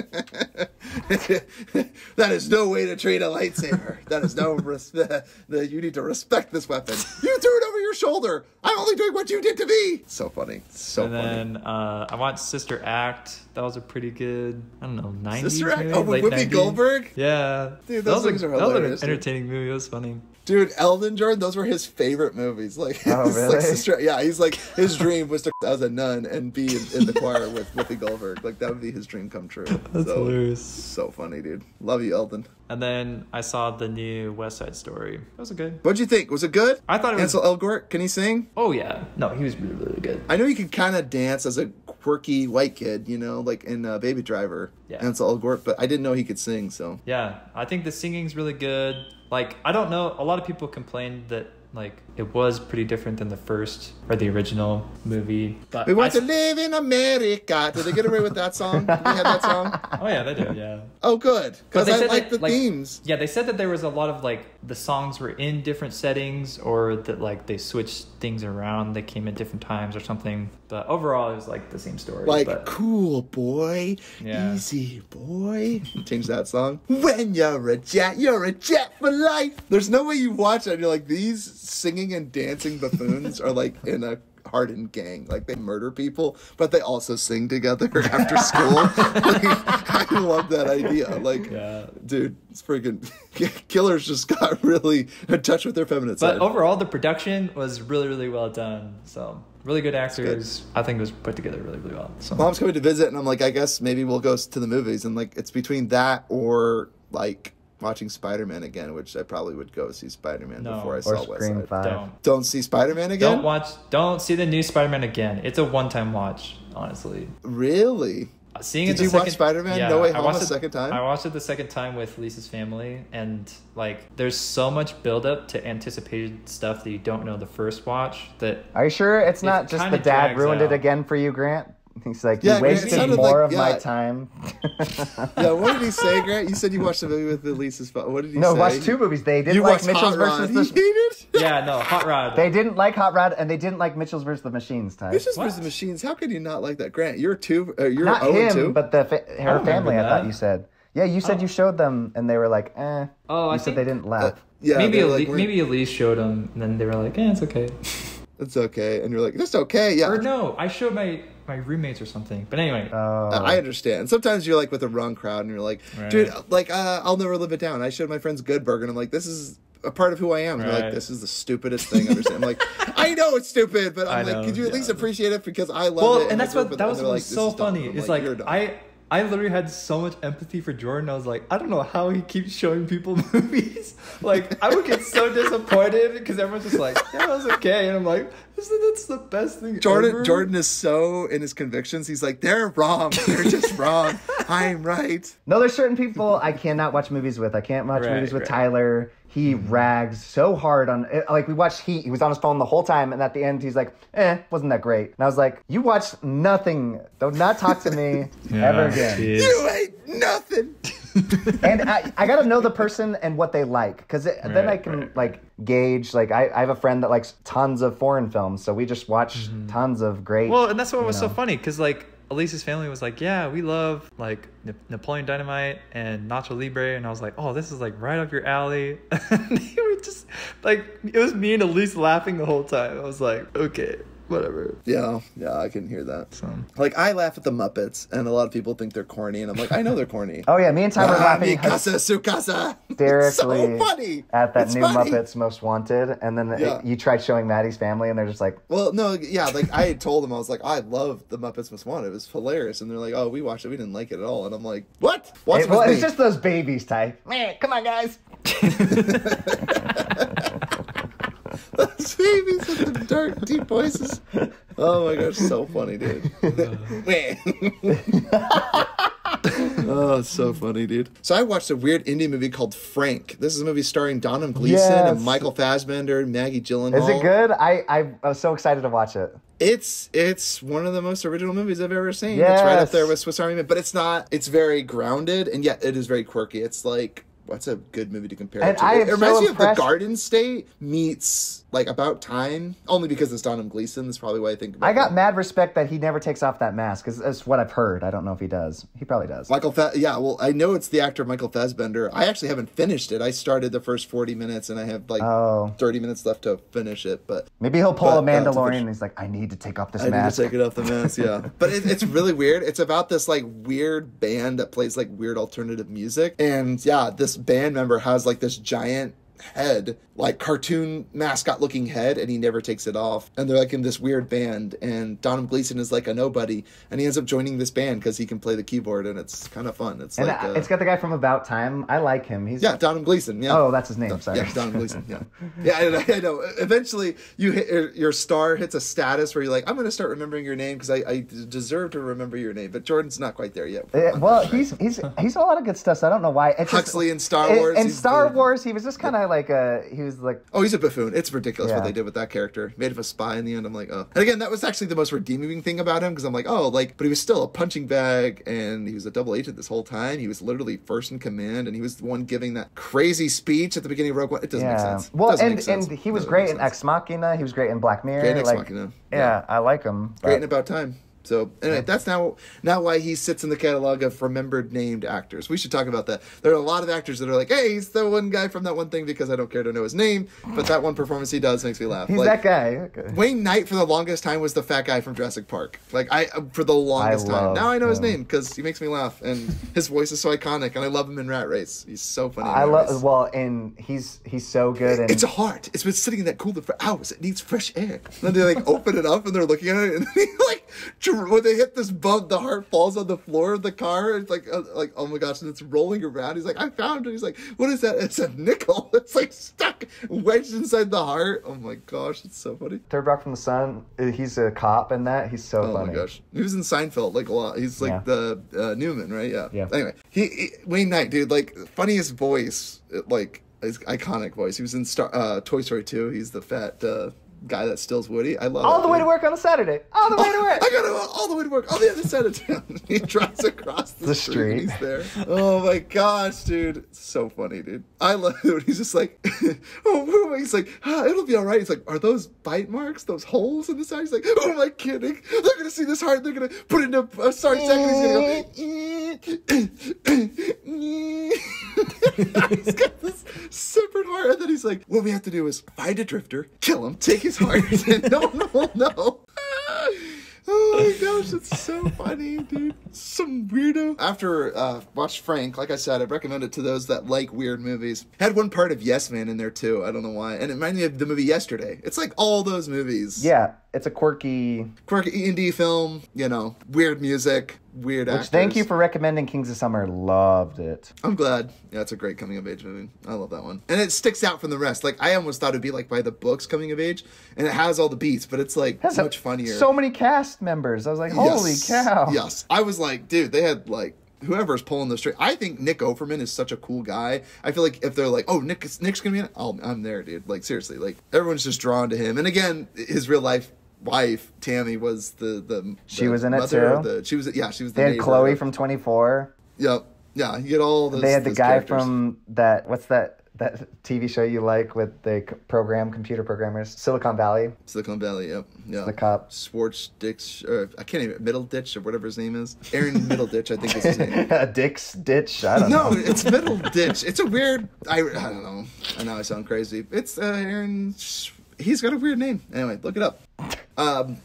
that is no way to treat a lightsaber. That is no respect. You need to respect this weapon. You threw it over your shoulder. I'm only doing what you did to me. So funny. So and funny. And then uh, I watched Sister Act. That was a pretty good. I don't know, nineties. Sister Act? maybe? Oh, with Whoopi 90s. Goldberg? Yeah, Dude, those a- things are That was hilarious, an dude. entertaining movie. It was funny. Dude, Eldon Jordan, those were his favorite movies. Like, Oh, it's like sister, yeah, he's like his dream was to as a nun and be in, in the choir with Whoopi Goldberg. Like that would be his dream come true. That's so, hilarious. So funny, dude. Love you, Eldon. And then I saw the new West Side Story. That was a good. What'd you think? Was it good? I thought it was- Ansel Elgort. Can he sing? Oh yeah, no, he was really really good. I know he could kind of dance as a quirky white kid, you know, like in uh, Baby Driver. Yeah. Ansel Elgort, but I didn't know he could sing. So Yeah, I think the singing's really good. Like, I don't know. A lot of people complain that like it was pretty different than the first or the original movie. But we want I- to live in America. Did they get away with that song? Did we have that song? Oh yeah, they did. Yeah. Oh, good. Because I like that, the themes. Yeah, they said that there was a lot of like the songs were in different settings or that like they switched things around. They came at different times or something. But overall, it was like the same story. Like, but, cool boy, Yeah. easy boy. Change that song. When you're a jet, you're a jet for life. There's no way you watch it and you're like, these singing and dancing buffoons are like in a hardened gang. Like, they murder people, but they also sing together after school. like, I love that idea. Like, Yeah. dude, it's freaking. Killers just got really in touch with their feminine but side. overall, the production was really really well done. So really good actors. I think it was put together really really well. So mom's coming to visit and i'm like i guess maybe we'll go to the movies and like it's between that or like watching Spider Man again, which I probably would go see Spider Man No. before I Or saw West Scream Side. Five. Don't. Don't see Spider Man again. Don't watch. Don't see the new Spider-Man again. It's a one-time watch, honestly. Really? Seeing Did it the you watch Spider-Man Yeah, No Way I Home watched a it- second time? I watched it the second time with Lisa's family, and like, there's so much buildup to anticipated stuff that you don't know the first watch. That Are you sure it's not just the dad drags ruined it again for you, Grant? He's like, Yeah, you Grant, wasted more like- of my time. Yeah. What did he say, Grant? You said you watched the movie with Elise's. fa- What did he no, say? watch two movies. They didn't You like Mitchell's Hot Rod. versus He the. hated. yeah, no, Hot Rod. They didn't like Hot Rod, and they didn't like Mitchell's versus the Machines. Ty. Mitchell's What? versus Machines. How could you not like that, Grant? You're two. Uh, you're Not him, two. but the fa- her don't family. I thought you said. Yeah, you said you showed them, and they were like, "eh." Oh, you I said think- they didn't laugh. yeah, maybe they're like, maybe Elise showed them, and then they were like, "Eh, it's okay." it's okay, and you're like, that's okay. Yeah, or no, I showed my my roommates or something. But anyway, Oh, I understand. Sometimes you're like with the wrong crowd, and you're like, Right. dude, like uh, I'll never live it down. I showed my friends Good Burger, and I'm like, this is a part of who I am. And they're like, Right. this is the stupidest thing I've ever seen. I'm like, I know it's stupid, but I'm I like, know, could you at yeah. least appreciate it because I love well, it. Well, and I that's what that was and what like, so funny. It's like, you're. I I literally had so much empathy for Jordan. I was like, I don't know how he keeps showing people movies. like I would get so disappointed because everyone's just like, yeah, that was okay, and I'm like, isn't that's the best thing? Jordan ever? Jordan is so in his convictions. He's like, they're wrong. They're just wrong. I'm right. No, there's certain people I cannot watch movies with. I can't watch Right, movies with right. Tyler. He rags so hard on like we watched Heat. He was on his phone the whole time, and at the end he's like, "Eh, wasn't that great?" And I was like, "You watched nothing. Don't not talk to me ever again." You ain't nothing. and I, I got to know the person and what they like because then I can right. like gauge. Like I, I have a friend that likes tons of foreign films, so we just watch tons of great. Well, and that's what was know. so funny because like Elise's family was like, yeah, we love like Na- Napoleon Dynamite and Nacho Libre, and I was like, oh, this is like right up your alley. and they were just like, it was me and Elise laughing the whole time. I was like, okay, whatever. Yeah, yeah, I can hear that. So Like I laugh at the Muppets, and a lot of people think they're corny, and I'm like, I know they're corny. oh yeah, me and Tyler Ah, mi laughing casa, su casa. hysterically so funny at that It's new funny. Muppets Most Wanted, and then Yeah. you tried showing Maddie's family, and they're just like, Well, no, yeah, like I had told them, I was like, I love the Muppets Most Wanted. It was hilarious, and they're like, Oh, we watched it, we didn't like it at all, and I'm like, What? Watch It- it well, it's me. just those babies, Ty. Man, come on, guys. Those babies with the dark, deep voices. Oh my gosh, so funny, dude. Man, oh, it's so funny, dude. So I watched a weird indie movie called Frank. This is a movie starring Domhnall Gleeson Yes. and Michael Fassbender and Maggie Gyllenhaal. Is it good? I, I I was so excited to watch it. It's it's one of the most original movies I've ever seen. It's right up there with Swiss Army Man, but it's not. It's very grounded, and yet it is very quirky. It's like what's a good movie to compare And it to? I it so reminds me of The Garden State meets like About Time, only because it's Domhnall Gleeson. That's probably why I think. I got that. mad respect that he never takes off that mask, because that's what I've heard. I don't know if he does. He probably does. Michael, Fa- yeah, well, I know it's the actor Michael Fassbender. I actually haven't finished it. I started the first forty minutes, and I have like Oh. thirty minutes left to finish it. But Maybe he'll pull But, a uh, Mandalorian finish- and he's like, I need to take off this I mask. need to take it off the mask, yeah. but it, it's really weird. It's about this like weird band that plays like weird alternative music, and yeah, this band member has like this giant head, like cartoon mascot looking head, and he never takes it off. And they're like in this weird band, and Domhnall Gleeson is like a nobody, and he ends up joining this band because he can play the keyboard, and it's kind of fun. It's and like uh, it's got the guy from About Time. I like him. He's yeah, Domhnall Gleeson. Yeah. Oh, that's his name. Sorry. Yeah, Domhnall Gleeson. Yeah, yeah. I, I know. Eventually, you hit your- your star hits a status where you're like, I'm going to start remembering your name because I, I deserve to remember your name. But Jordan's not quite there yet. Uh, well, he's he's he's a lot of good stuff. So I don't know why. It's just- Huxley in Star Wars, In, Star Wars, he was just kind of like a he was like Oh, he's a buffoon. It's ridiculous Yeah. what they did with that character. Made him a spy in the end. I'm like, oh. And again, that was actually the most redeeming thing about him because I'm like, oh, like, but he was still a punching bag and he was a double agent this whole time. He was literally first in command and he was the one giving that crazy speech at the beginning of Rogue One. It doesn't make sense. Well, and make sense. and he was great in. Ex Machina. He was great in Black Mirror. Great in Ex like, Machina. Yeah, Yeah. I like him. Great but- in about time. So anyway, that's now now why he sits in the catalog of remembered named actors. We should talk about that. There are a lot of actors that are like, "Hey, he's the one guy from that one thing," because I don't care to know his name, but that one performance he does makes me laugh. He's Like, that guy. Okay. Wayne Knight for the longest time was the fat guy from Jurassic Park. Like I for the longest I time. Now I know his name because he makes me laugh and his voice is so iconic, and I love him in Rat Race. He's so funny. I love well, and he's he's so good. And It's a heart. It's been sitting in that cooler for hours. It needs fresh air. And then they like open it up and they're looking at it and he like when they hit this bump, the heart falls on the floor of the car. It's like, uh, like oh my gosh, and it's rolling around. He's like, I found it. He's like, what is that? It's a nickel. It's like stuck, wedged inside the heart. Oh my gosh, it's so funny. Third Rock from the Sun. uh, He's a cop in that. He's so Oh funny. my gosh, he was in Seinfeld like a lot. He's like Yeah. the uh, Newman, right? Yeah. Yeah. Anyway, he, he Wayne Knight, dude, like funniest voice, like his iconic voice. He was in Star, uh, Toy Story 2. He's the fat uh, guy that steals Woody. I love All it, the way to work on a Saturday. All the way to work. I gotta go all the way to work, on the other side of town. he drives across the, The street. street. He's there. Oh my gosh, dude, so funny, dude. I love it. He's just like, oh, who am I? He's like, ah, it'll be all right. He's like, are those bite marks? Those holes in the side? He's like, who am I kidding? They're gonna see this heart. They're gonna put it in a, a sorry second. He's gonna go. he's got this separate heart, and then he's like, what we have to do is find a drifter, kill him, take his heart, and no will know. Oh my gosh, it's so funny, dude. Some weirdo. After uh watched Frank, like I said, I recommend it to those that like weird movies. Had one part of Yes Man in there too. I don't know why. And it reminded me of the movie Yesterday. It's like all those movies. Yeah, it's a quirky. Quirky indie film, you know, weird music, weird Which actors. thank you for recommending Kings of Summer. Loved it. I'm glad. Yeah, it's a great coming of age movie. I love that one. And it sticks out from the rest. Like I almost thought it'd be like by the books coming of age, and it has all the beats, but it's like a- much funnier. So many cast members. I was like, holy Yes. cow. Yes. I was like, dude, they had like whoever's pulling the string. I think Nick Offerman is such a cool guy. I feel like if they're like, oh, Nick, Nick's gonna be in it, oh, I'm there, dude. Like seriously, like everyone's just drawn to him. And again, his real life wife Tammy was the the She the was in it too? The, she was yeah, she was the They had neighbor Chloe from 24. Yep. Yeah, you get all those. They had the guy characters. from that. What's that? That TV show you like with the program computer programmers, Silicon Valley. Silicon Valley. Yep. Yeah. The cop. Schwartz Dix, or I can't even Middle Ditch or whatever his name is. Aaron Middleditch, I think is his name. a Dick's ditch. I don't No, know. it's Middle Ditch. It's a weird. I, I don't know. I know I sound crazy. It's uh, Aaron. He's got a weird name. Anyway, look it up. Um,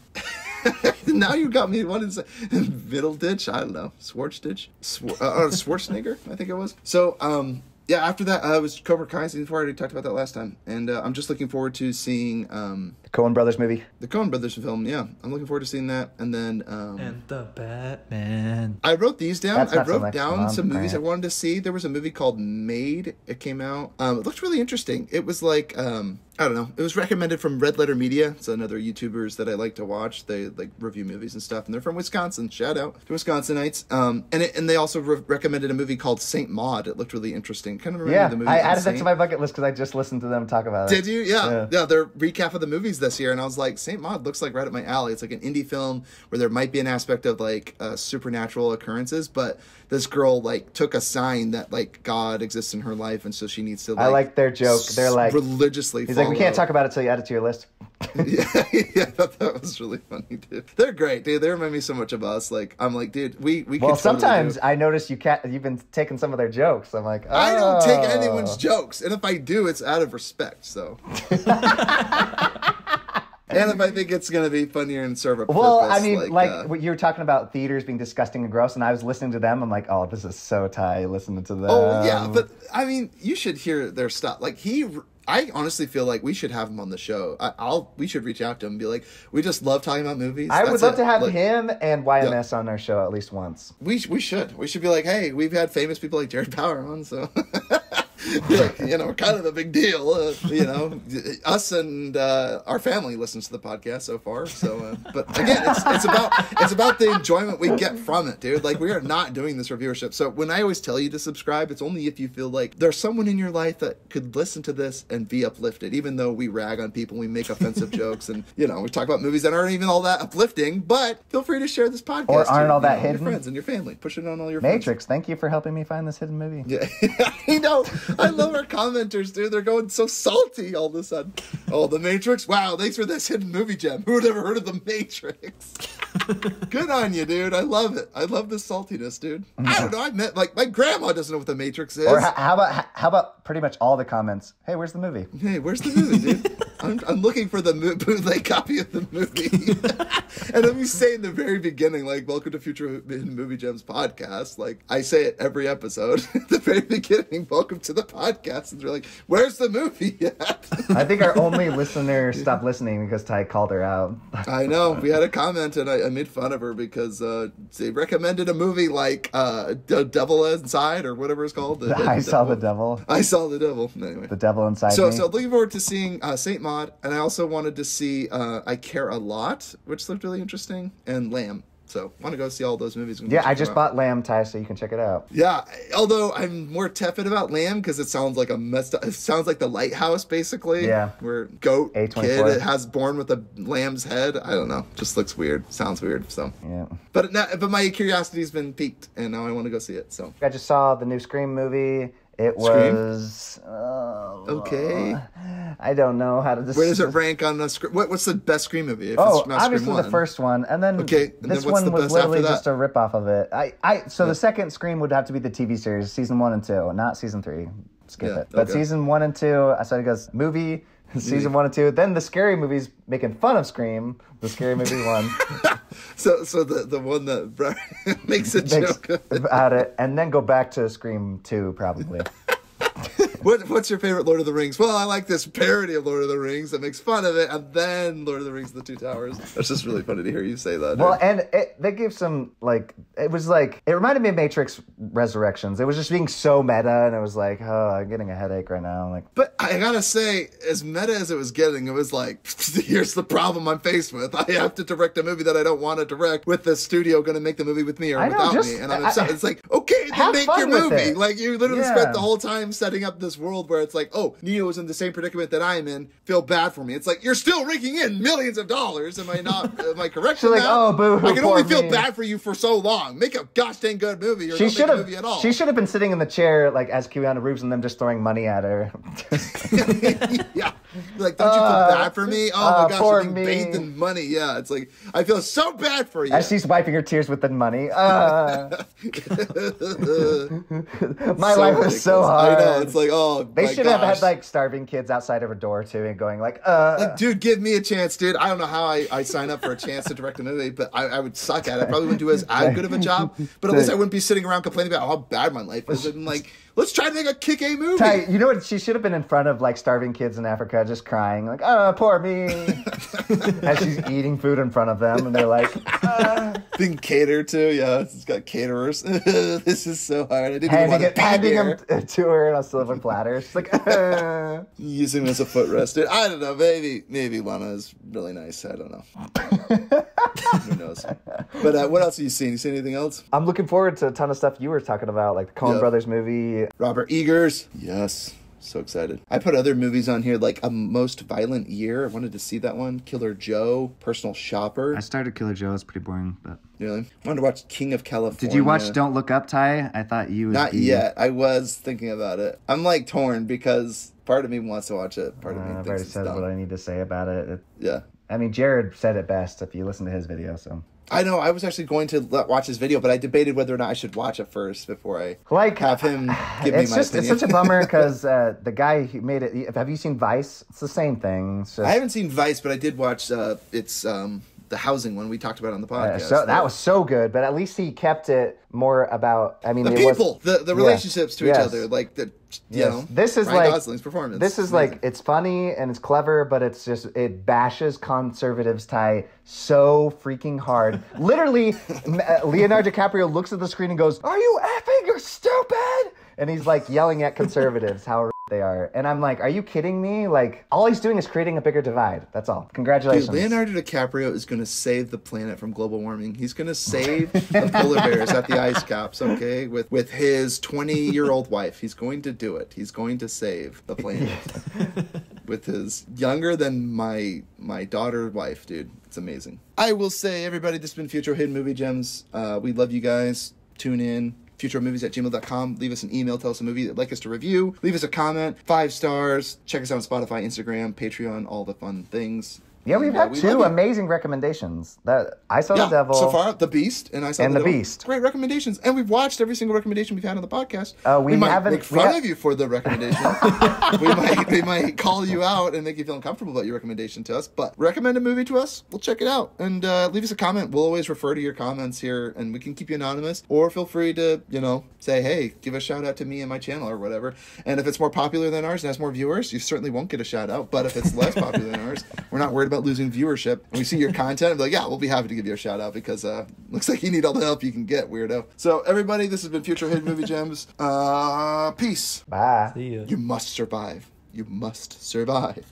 now you got me wanting to say Middleditch. I don't know. Schwartz Ditch. Swar- uh, uh, Schwarzenegger, I think it was. So, um, yeah. After that, uh, was Cobra Kai season four. I already talked about that last time, and uh, I'm just looking forward to seeing um, Coen Brothers movie. the Coen Brothers film. Yeah, I'm looking forward to seeing that, and then um, And the Batman. I wrote these down. That's I not so wrote down fun, some movies I wanted to see. There was a movie called Made. It came out. Um, it looked really interesting. It was like um, I don't know. It was recommended from Red Letter Media. It's another YouTubers that I like to watch. They like review movies and stuff, and they're from Wisconsin. Shout out to Wisconsinites. Um, and it, and they also re- recommended a movie called Saint Maud. It looked really interesting. Kind of me Yeah, the movie. I added that to my bucket list because I just listened to them talk about it. Did you? Yeah. Yeah. yeah. Their recap of the movies this year, and I was like, Saint Maud looks like right up my alley. It's like an indie film where there might be an aspect of like uh, supernatural occurrences, but this girl like took a sign that like God exists in her life, and so she needs to. Like, I like their joke. They're like, religiously. he's like, we can't talk about it till you add it to your list. yeah, yeah, I thought that was really funny, dude. They're great, dude. They remind me so much of us. Like, I'm like, dude, we we. Well, totally sometimes I notice you can't. You've been taking some of their jokes. I'm like, oh. I don't take "Oh." anyone's jokes, and if I do, it's out of respect. So. And if I think it's gonna be funnier and serve a purpose, Well, I mean, like, uh, what you were talking about theaters being disgusting and gross, and I was listening to them. I'm like, oh, this is so tight listening to them. Oh yeah, but I mean, you should hear their stuff. Like he, I honestly feel like we should have him on the show. I, I'll, we should reach out to him and be like, we just love talking about movies. I would love it. to have Like, him and YMS on our show at least once. We we should we should be like, hey, we've had famous people like Jared Power on, so. like, you know, kind of a big deal. Uh, you know, us and uh, our family listens to the podcast so far. So, uh, but again, it's, it's about it's about the enjoyment we get from it, dude. Like we are not doing this for viewership. So when I always tell you to subscribe, it's only if you feel like there's someone in your life that could listen to this and be uplifted. Even though we rag on people, we make offensive jokes, and you know, we talk about movies that aren't even all that uplifting. But feel free to share this podcast Or aren't all you know, that your hidden. friends and your family. Push it on all your friends. Matrix, thank you for helping me find this hidden movie. Yeah, I know. I love our commenters, dude. They're going so salty all of a sudden. Oh, The Matrix? Wow, thanks for this hidden movie gem. Who would ever heard of The Matrix? Good on you, dude. I love it. I love the saltiness, dude. I don't know. I met like my grandma doesn't know what The Matrix is. Or how about how about pretty much all the comments? Hey, where's the movie? hey, where's the movie, dude? I'm, I'm looking for the mo- bootleg copy of the movie. and let me say in the very beginning, like, welcome to Futro Movie Gems podcast. Like, I say it every episode. At the very beginning, welcome to the podcast. And they're like, where's the movie yet? I think our only listener stopped listening because Ty called her out. I know. We had a comment and I, I made fun of her because uh, they recommended a movie like uh, The Devil Inside or whatever it's called. The- I saw the devil. I saw the devil. Anyway. The devil inside So, me. so looking forward to seeing uh, Saint Maud, and I also wanted to see uh, I Care a Lot, which looked really interesting, and Lamb. So, want to go see all those movies. yeah, I just bought Lamb Ty, so you can check it out. Yeah, although I'm more tepid about Lamb because it sounds like a messed up. It sounds like the Lighthouse, basically. Yeah. where goat A24. kid has born with a lamb's head. I don't know. Just looks weird. Sounds weird. So, Yeah. but now, but my curiosity's been piqued, and now I want to go see it. So, I just saw the new Scream movie. It was uh, okay. I don't know how to. Dis- Where does it rank on the screen? What, what's the best Scream movie? If Oh, it's not Scream obviously the first one, and then Okay, and this then one the was literally just a rip off of it. I, I, so the second Scream would have to be the TV series, season one and two, not season three. Skip Yeah, it. But okay. season one and two, I said it goes movie, season one and two. Then the scary movies making fun of Scream, the scary movie one So, so the the one that Brian makes a makes joke. about it, and then go back to Scream two probably. What, what's your favorite Lord of the Rings? Well, I like this parody of Lord of the Rings that makes fun of it, and then Lord of the Rings: The Two Towers. That's just really funny to hear you say that. Well, dude. and it, they gave some like it was like it reminded me of Matrix Resurrections. It was just being so meta, and it was like, oh, I'm getting a headache right now. Like, but I gotta say, as meta as it was getting, it was like, here's the problem I'm faced with. I have to direct a movie that I don't want to direct with the studio going to make the movie with me or I know, without just- me, and I'm I- upset. it's like, okay, then make your movie. it. Like you literally Yeah. spent the whole time setting up this world where it's like, oh, Neo is in the same predicament that I am in. Feel bad for me. It's like you're still raking in millions of dollars. Am I not? am I correct? She's like, "Oh, boo-hoo, I can only feel me." bad for you for so long. Make a gosh dang good movie, or she should make a movie at have she should have been sitting in the chair like as Keanu Reeves and them just throwing money at her. yeah. Like, don't you Uh, feel bad for me? Oh uh, my gosh, you're being me. bathed in money. Yeah, it's like I feel so bad for you. As she's wiping her tears with the money. Uh, my So life was so hard. I know. It's like, oh, they should have had like starving kids outside of her door too, and going like, uh, Like, dude, give me a chance, dude. I don't know how I, I sign up for a chance to direct a movie, but I, I would suck at it. I probably wouldn't do as, as good of a job, but at least I wouldn't be sitting around complaining about how bad my life is. And like, let's try to make a kick A movie. Ty, you know what? She should have been in front of like starving kids in Africa, just crying, like, "Oh, poor me," as she's eating food in front of them, and they're like, Being catered to, yeah, it's got caterers. this is so hard. I didn't even handing want to it, handing here. them to her on a silver platter. She's like, uh. Using him as a footrest. I don't know. Maybe maybe Lana is really nice. I don't know. Who knows? But uh, what else have you seen? You seen anything else? I'm looking forward to a ton of stuff you were talking about, like the Coen Yeah. Brothers movie. Robert Eggers. Yes. So excited. I put other movies on here like A Most Violent Year. I wanted to see that one. Killer Joe, Personal Shopper. I started Killer Joe. It's pretty boring, but Really? I wanted to watch King of California. did you watch Don't Look Up, Ty? I thought you would Not be- yet. I was thinking about it. I'm like torn because part of me wants to watch it. Part of me Uh, I've already it's said dumb. what I need to say about it. it. Yeah. I mean, Jared said it best if you listen to his video. So, I know. I was actually going to let, watch his video, but I debated whether or not I should watch it first before I like, have him give me it's my just opinion. it's such a bummer because uh, the guy who made it. Have you seen Vice? It's the same thing. Just, I haven't seen Vice, but I did watch uh, it's um, the housing one we talked about on the uh, podcast. so that was so good, but at least he kept it more about. I mean, the it was- people, the the Yeah. relationships to each Yes. other, like the you Yes. know. This is Ryan like Gosling's performance. This is like it's funny and it's clever, but it's just it bashes conservatives Ty so freaking hard. Literally, uh, Leonardo DiCaprio looks at the screen and goes, "Are you effing? You're stupid!" And he's like yelling at conservatives how they are. And I'm like, "Are you kidding me? Like all he's doing is creating a bigger divide. That's all. Congratulations." Dude, Leonardo DiCaprio is going to save the planet from global warming. He's going to save the polar bears at the ice caps, okay? With with his 20-year-old wife. He's going to do it. He's going to save the planet. with his younger than my my daughter wife, dude. It's amazing. I will say everybody this has been Futro Hidden Movie Gems. Uh, we love you guys. Tune in. Futuremovies at gmail.com. Leave us an email. Tell us a movie you'd like us to review. Leave us a comment. Five stars. Check us out on Spotify, Instagram, Patreon, all the fun things. Yeah, we've Yeah, had we two amazing recommendations. That I saw Yeah, the devil. so far, the Beast and I saw And the, The Beast. Great recommendations, and we've watched every single recommendation we've had on the podcast. Uh, we might haven't- make fun of you for the recommendation. we might we might call you out and make you feel uncomfortable about your recommendation to us. But recommend a movie to us, we'll check it out and uh, leave us a comment. We'll always refer to your comments here, and we can keep you anonymous. Or feel free to you know say hey, give a shout out to me and my channel or whatever. And if it's more popular than ours and has more viewers, you certainly won't get a shout out. But if it's less popular than ours, we're not worried about losing viewership. And we see your content, and be like, yeah, we'll be happy to give you a shout out because uh, looks like you need all the help you can get, weirdo. So everybody, this has been Futro Hidden Movie Gems. Uh, peace. Bye. See ya. You must survive. You must survive.